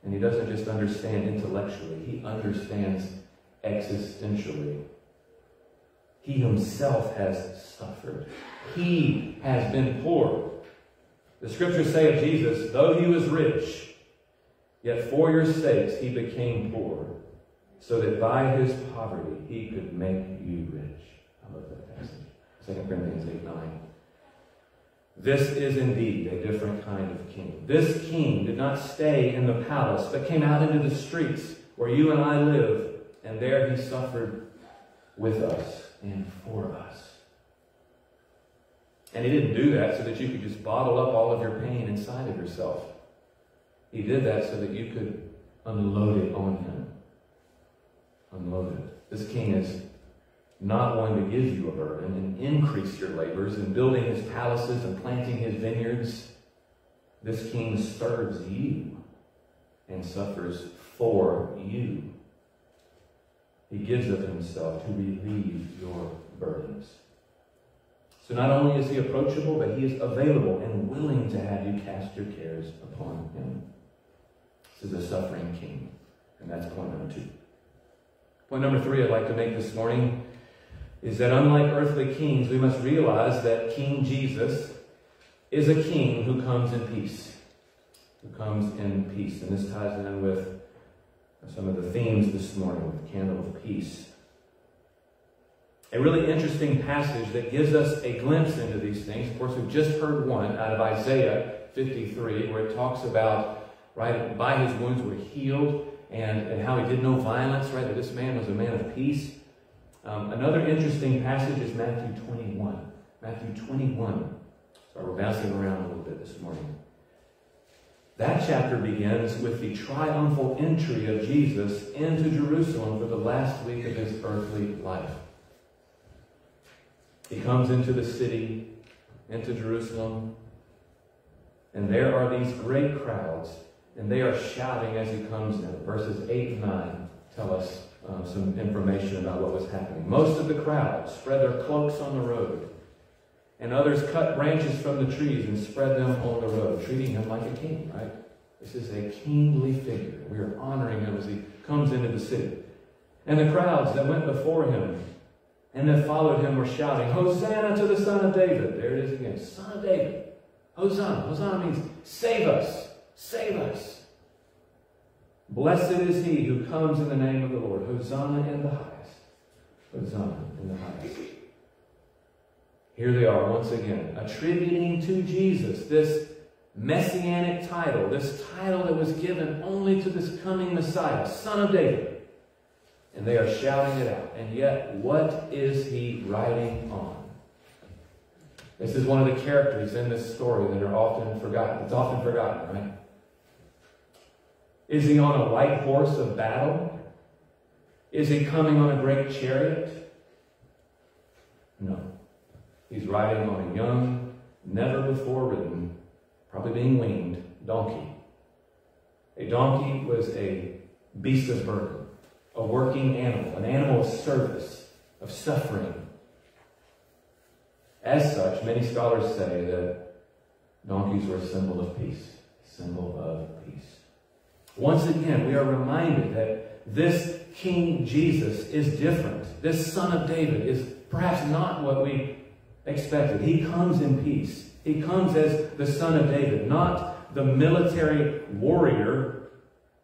And he doesn't just understand intellectually, he understands existentially. He himself has suffered. He has been poor. The scriptures say of Jesus, though he was rich, yet for your sakes he became poor, so that by his poverty he could make you rich. I love that passage. 2 Corinthians 8 9. This is indeed a different kind of king. This king did not stay in the palace, but came out into the streets where you and I live, and there he suffered with us and for us. And he didn't do that so that you could just bottle up all of your pain inside of yourself. He did that so that you could unload it on him. Unload it. This king is not going to give you a burden and increase your labors in building his palaces and planting his vineyards. This king serves you and suffers for you. He gives of himself to relieve your burdens. So not only is he approachable, but he is available and willing to have you cast your cares upon him. This is a suffering king. And that's point number two. Point number three I'd like to make this morning is that unlike earthly kings, we must realize that King Jesus is a king who comes in peace. Who comes in peace. And this ties in with some of the themes this morning with the candle of peace. A really interesting passage that gives us a glimpse into these things. Of course, we've just heard one out of Isaiah 53, where it talks about, right, by his wounds we're healed, and, and how he did no violence, right, that this man was a man of peace. Um, another interesting passage is Matthew 21. Matthew 21. So we're bouncing around a little bit this morning. That chapter begins with the triumphal entry of Jesus into Jerusalem for the last week of his earthly life. He comes into the city, into Jerusalem, and there are these great crowds, and they are shouting as he comes in. Verses 8 and 9 tell us um, some information about what was happening. Most of the crowd spread their cloaks on the road, and others cut branches from the trees and spread them on the road, treating him like a king, right? This is a kingly figure. We are honoring him as he comes into the city. And the crowds that went before him and that followed him were shouting, Hosanna to the Son of David. There it is again. Son of David. Hosanna. Hosanna means save us. Save us. Blessed is he who comes in the name of the Lord. Hosanna in the highest. Hosanna in the highest. Here they are once again, attributing to Jesus this messianic title, this title that was given only to this coming Messiah, Son of David. and they are shouting it out. And yet, what is he riding on? This is one of the characters in this story that are often forgotten. It's often forgotten, right? Is he on a white horse of battle? Is he coming on a great chariot? No. He's riding on a young, never before ridden, probably being weaned, donkey. A donkey was a beast of burden, a working animal, an animal of service, of suffering. As such, many scholars say that donkeys were a symbol of peace, symbol of peace. Once again, we are reminded that this King Jesus is different. This Son of David is perhaps not what we expected. He comes in peace. He comes as the Son of David, not the military warrior,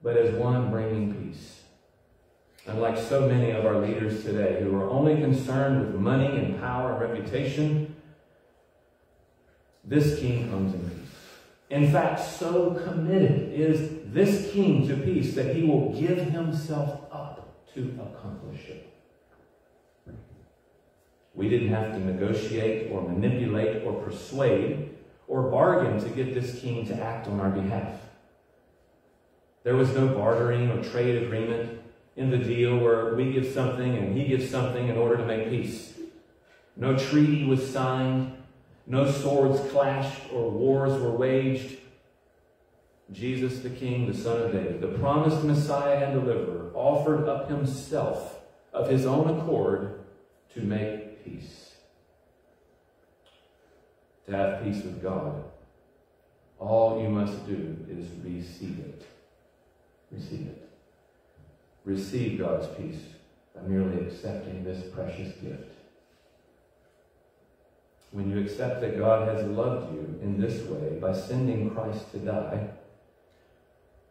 but as one bringing peace. Unlike so many of our leaders today who are only concerned with money and power and reputation, this king comes in peace. In fact, so committed is this king to peace that he will give himself up to accomplish it. We didn't have to negotiate or manipulate or persuade or bargain to get this king to act on our behalf. There was no bartering or trade agreement in the deal where we give something and he gives something in order to make peace. No treaty was signed. No swords clashed or wars were waged. Jesus the King, the Son of David, the promised Messiah and deliverer, offered up himself of his own accord to make peace. To have peace with God, all you must do is receive it. Receive it. Receive God's peace by merely accepting this precious gift. When you accept that God has loved you in this way by sending Christ to die,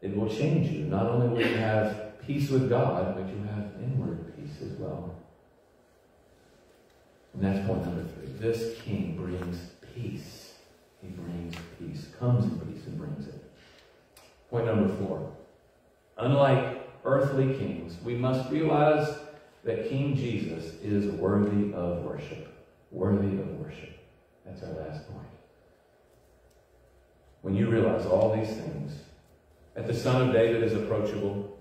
it will change you. Not only will you have peace with God, but you have inward peace as well. And that's point number three. This king brings peace. He brings peace, comes in peace and brings it. Point number four. Unlike earthly kings, we must realize that King Jesus is worthy of worship. Worthy of worship. That's our last point. When you realize all these things, that the Son of David is approachable,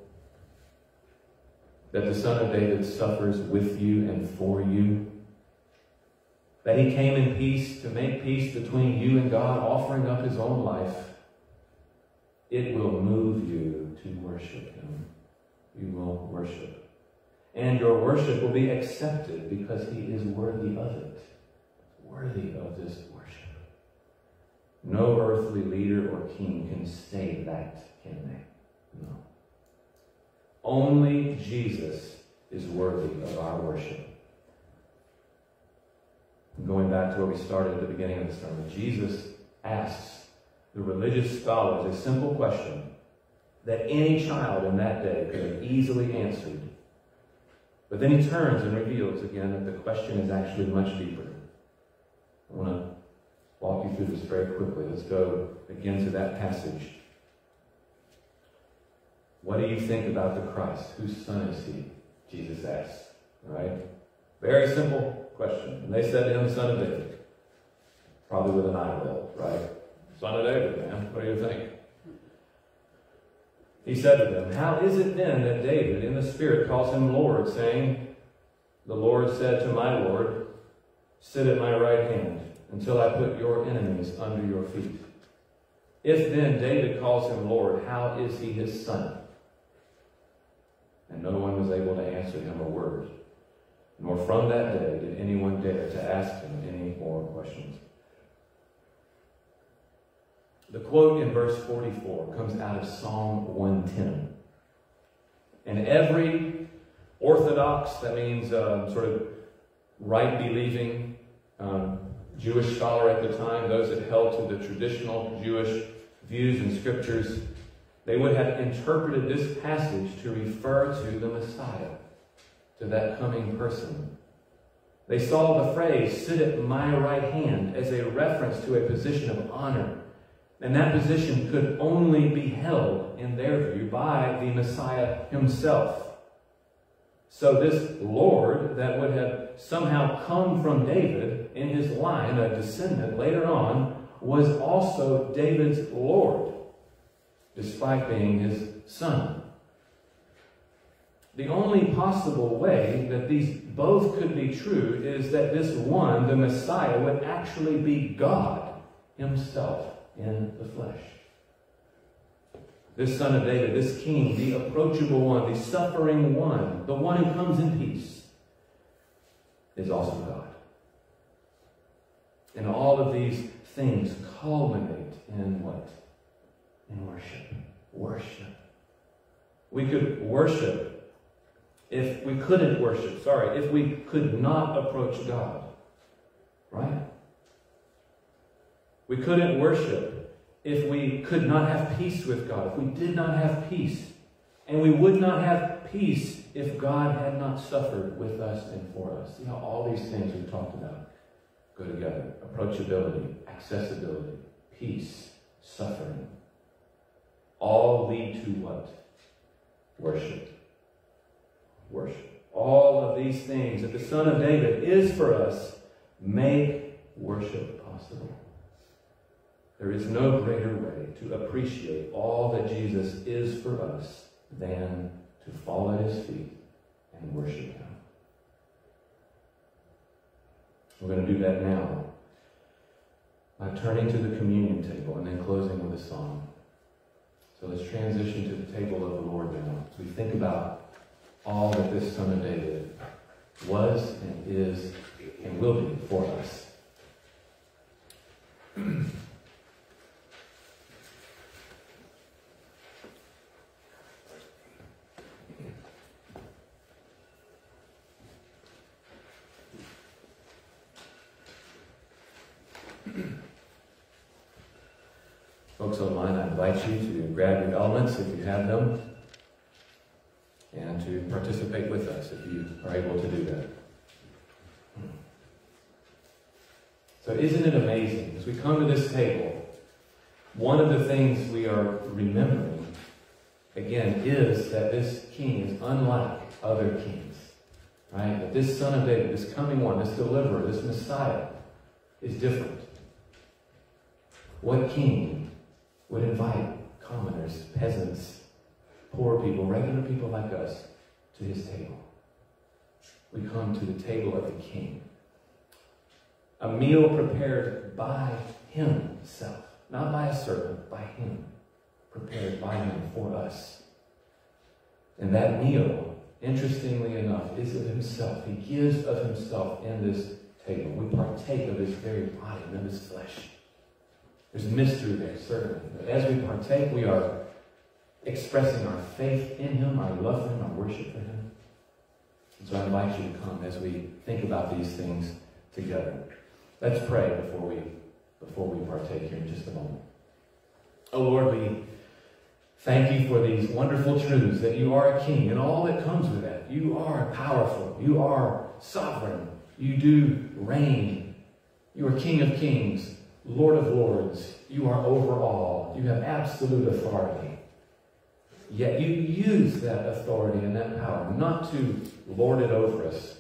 that the Son of David suffers with you and for you, that he came in peace to make peace between you and God, offering up his own life, it will move you to worship him. You will worship. And your worship will be accepted because he is worthy of it worthy of this worship. No earthly leader or king can say that, can they? No. Only Jesus is worthy of our worship. Going back to where we started at the beginning of the sermon, Jesus asks the religious scholars a simple question that any child in that day could have easily answered. But then he turns and reveals again that the question is actually much deeper. I want to walk you through this very quickly. Let's go again to that passage. What do you think about the Christ? Whose son is he? Jesus asked. Right? Very simple question. And they said to him, Son of David. Probably with an eye roll, right? Son of David, man. What do you think? He said to them, How is it then that David in the Spirit calls him Lord, saying, The Lord said to my Lord, Sit at my right hand until I put your enemies under your feet. If then David calls him Lord, how is he his son? And no one was able to answer him a word. Nor from that day did anyone dare to ask him any more questions. The quote in verse 44 comes out of Psalm 110. And every Orthodox, that means uh, sort of right believing um, Jewish scholar at the time, those that held to the traditional Jewish views and scriptures, they would have interpreted this passage to refer to the Messiah, to that coming person. They saw the phrase, sit at my right hand, as a reference to a position of honor. And that position could only be held, in their view, by the Messiah himself. So this Lord that would have somehow come from David in his line, a descendant later on, was also David's Lord, despite being his son. The only possible way that these both could be true is that this one, the Messiah, would actually be God himself in the flesh. This son of David, this king, the approachable one, the suffering one, the one who comes in peace, is also God. And all of these things culminate in what? In worship. Worship. We could worship if we couldn't worship, sorry, if we could not approach God. Right? We couldn't worship if we could not have peace with God, if we did not have peace. And we would not have peace if God had not suffered with us and for us. See how all these things we've talked about go together approachability, accessibility, peace, suffering. All lead to what? Worship. Worship. All of these things that the Son of David is for us make worship possible. There is no greater way to appreciate all that Jesus is for us than to fall at his feet and worship him. We're going to do that now by turning to the communion table and then closing with a song. So let's transition to the table of the Lord now as we think about all that this Son of David was and is and will be for us. Folks online, I invite you to grab your elements if you have them and to participate with us if you are able to do that. So, isn't it amazing? As we come to this table, one of the things we are remembering, again, is that this king is unlike other kings. Right? That this son of David, this coming one, this deliverer, this Messiah, is different. What king would invite commoners, peasants, poor people, regular people like us to his table? We come to the table of the king. A meal prepared by himself, not by a servant, by him, prepared by him for us. And that meal, interestingly enough, is of himself. He gives of himself in this table. We partake of his very body and of his flesh. There's a mystery there, certainly. But as we partake, we are expressing our faith in him, our love for him, our worship for him. And so I invite you to come as we think about these things together. Let's pray before we before we partake here in just a moment. Oh Lord, we thank you for these wonderful truths that you are a king and all that comes with that. You are powerful. You are sovereign. You do reign. You are King of kings, Lord of lords. You are over all. You have absolute authority. Yet you use that authority and that power not to lord it over us,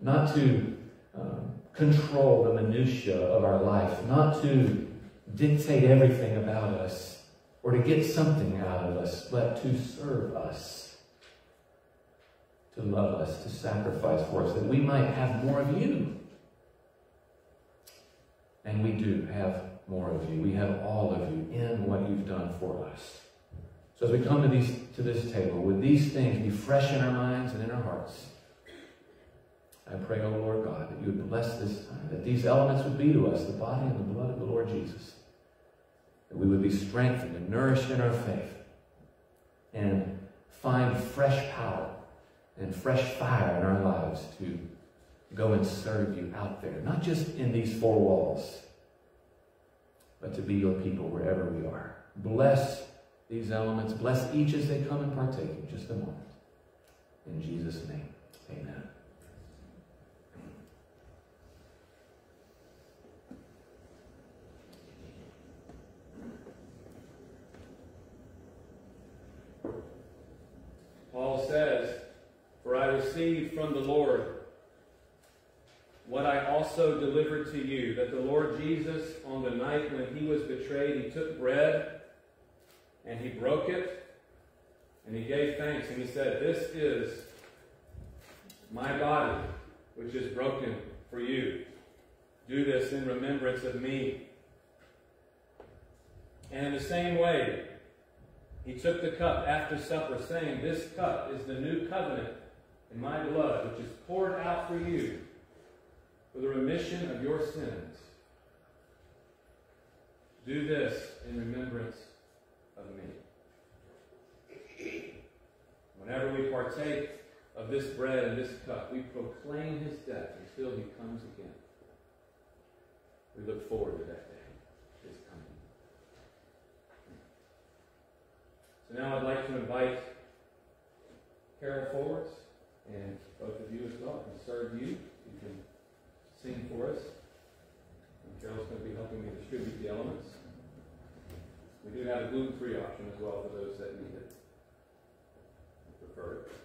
not to um, control the minutiae of our life, not to dictate everything about us or to get something out of us, but to serve us, to love us, to sacrifice for us, that we might have more of you. And we do have more of you. We have all of you in what you've done for us. So as we come to these to this table, would these things be fresh in our minds and in our hearts? I pray, O oh Lord God, that you would bless this time, that these elements would be to us the body and the blood of the Lord Jesus, that we would be strengthened and nourished in our faith, and find fresh power and fresh fire in our lives to go and serve you out there, not just in these four walls, but to be your people wherever we are. Bless these elements. Bless each as they come and partake in just a moment. In Jesus' name, amen. Paul says, For I received from the Lord what I also delivered to you that the Lord Jesus, on the night when he was betrayed, he took bread and he broke it and he gave thanks and he said, This is my body, which is broken for you. Do this in remembrance of me. And in the same way, he took the cup after supper, saying, This cup is the new covenant in my blood, which is poured out for you for the remission of your sins. Do this in remembrance of me. Whenever we partake of this bread and this cup, we proclaim his death until he comes again. We look forward to that day, his coming. So now I'd like to invite Carol forwards, and both of you as well to serve you. Sing for us. Carol's going to be helping me distribute the elements. We do have a gluten-free option as well for those that need it. Prefer it.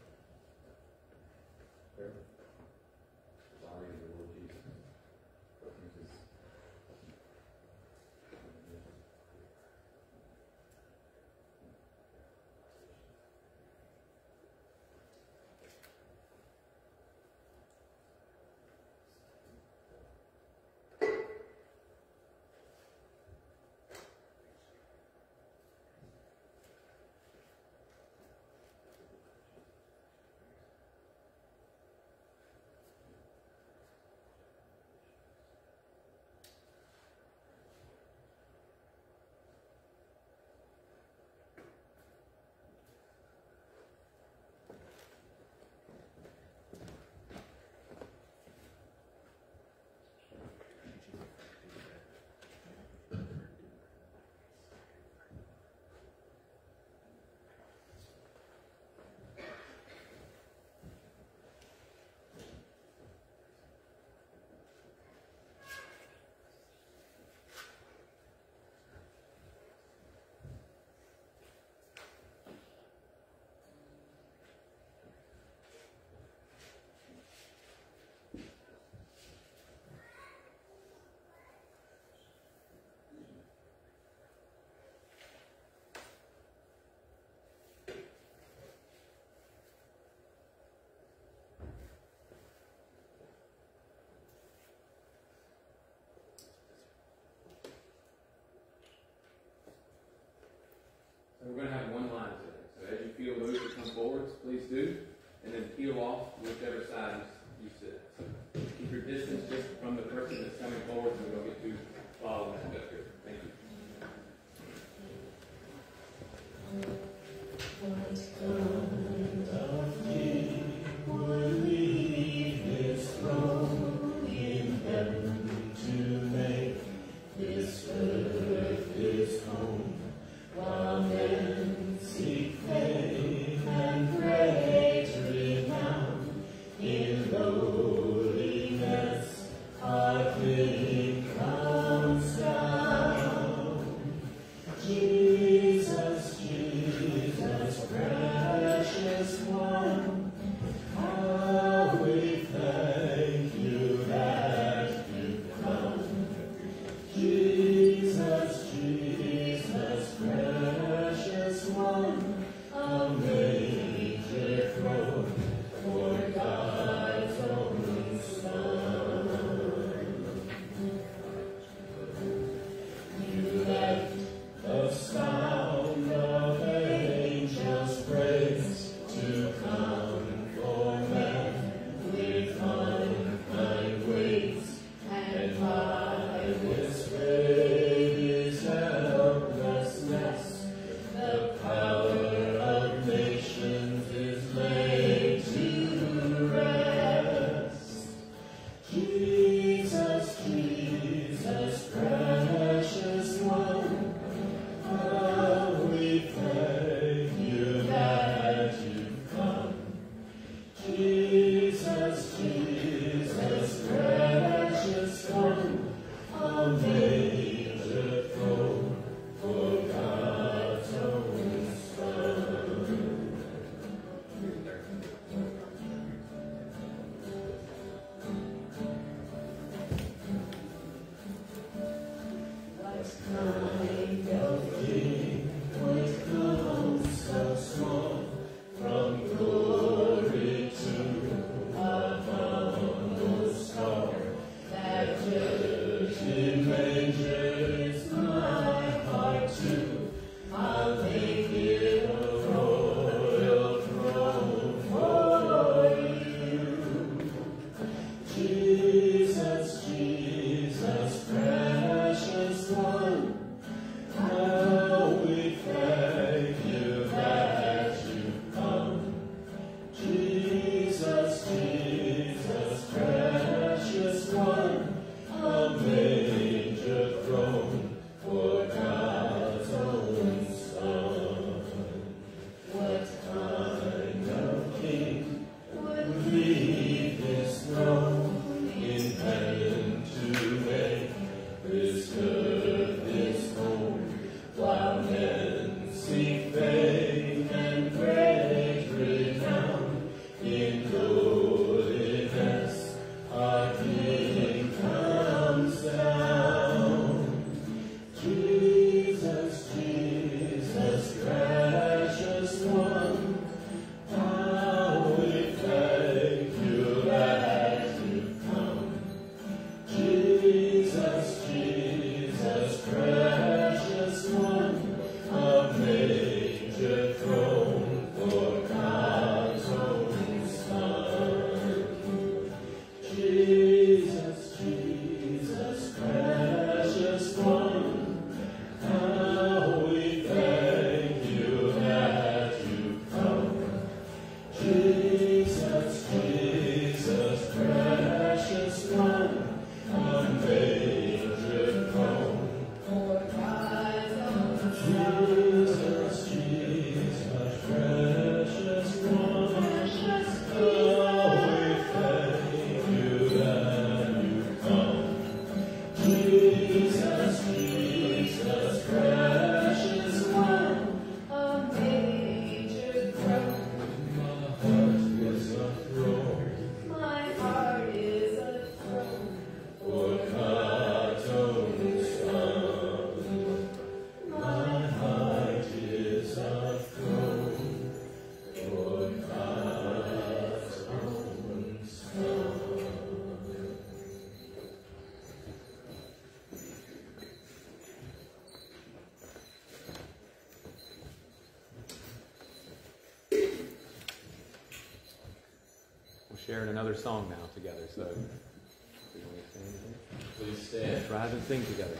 Sharing another song now together. So, do you want to say anything? Please stand. Rise and sing together.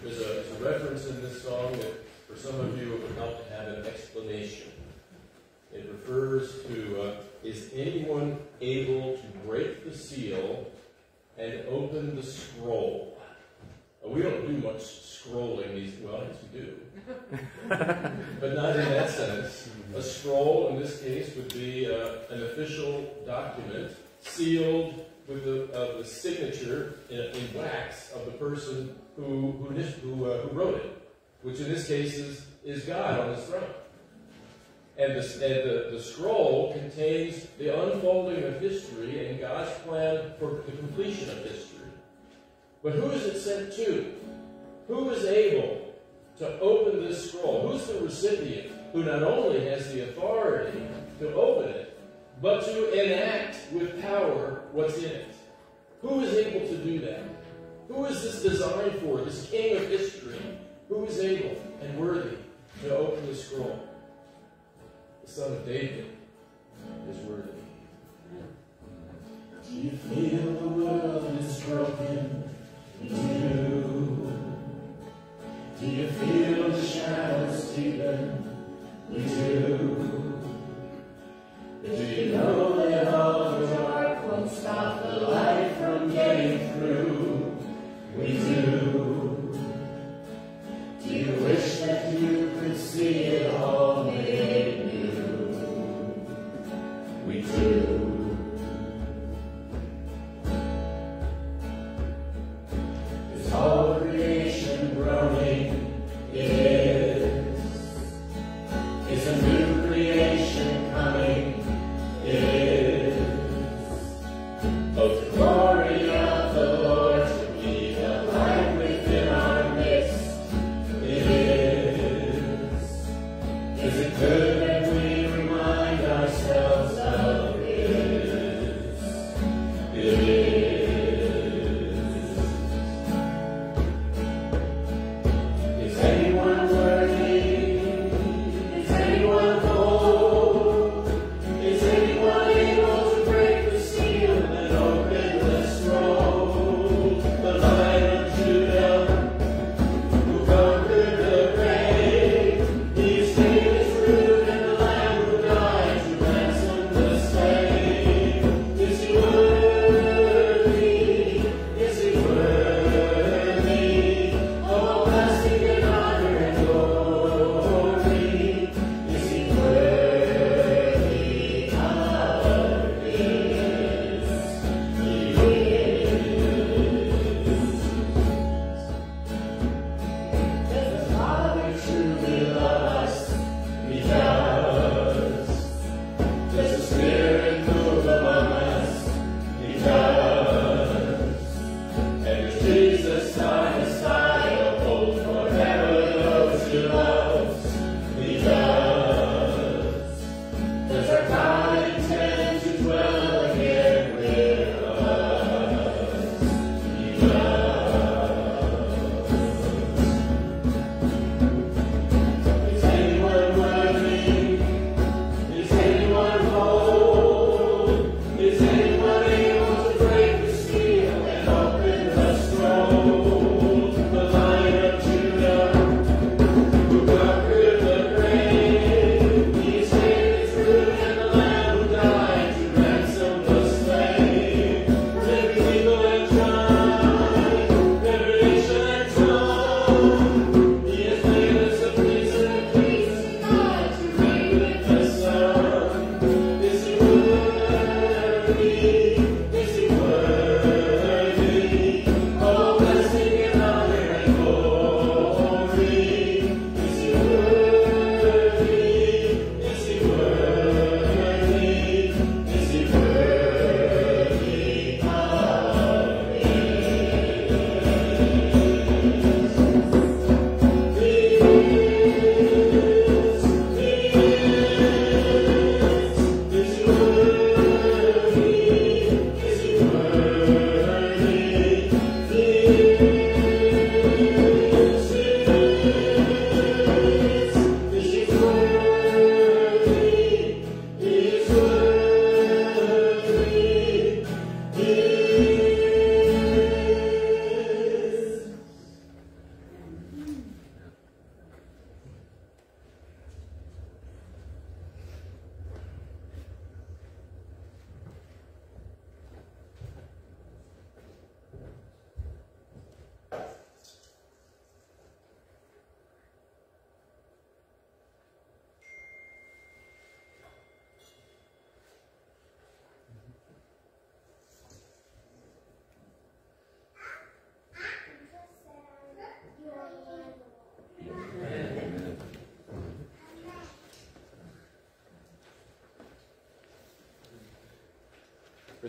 There's a, there's a reference in this song that for some of you it would help to have an explanation. It refers to, uh, is anyone able to break the seal and open the scroll? Uh, we don't do much scrolling these, well, yes we do. but not in that sense. A scroll, in this case, would be uh, an official document sealed with the, uh, the signature in, wax of the person who, who, who, uh, who, wrote it, which in this case is, is God on his throne. And, and the, the scroll contains the unfolding of history and God's plan for the completion of history. But who is it sent to? Who is able to open this scroll? Who's the recipient who not only has the authority to open it, but to enact with power what's in it? Who is able to do that? Who is this designed for? This king of history? Who is able and worthy to open the scroll? The son of David is worthy. You feel the world is broken? do. Do you feel the shadows deepen?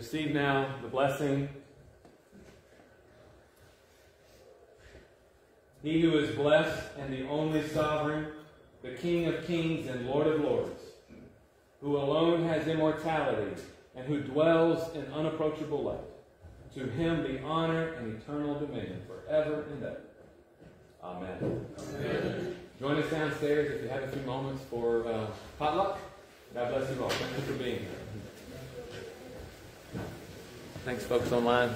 Receive now the blessing. He who is blessed and the only sovereign, the King of kings and Lord of lords, who alone has immortality and who dwells in unapproachable light. To him be honor and eternal dominion forever and ever. Amen. Amen. Join us downstairs if you have a few moments for uh, potluck. God bless you all. Thank you for being here. Thanks, folks online.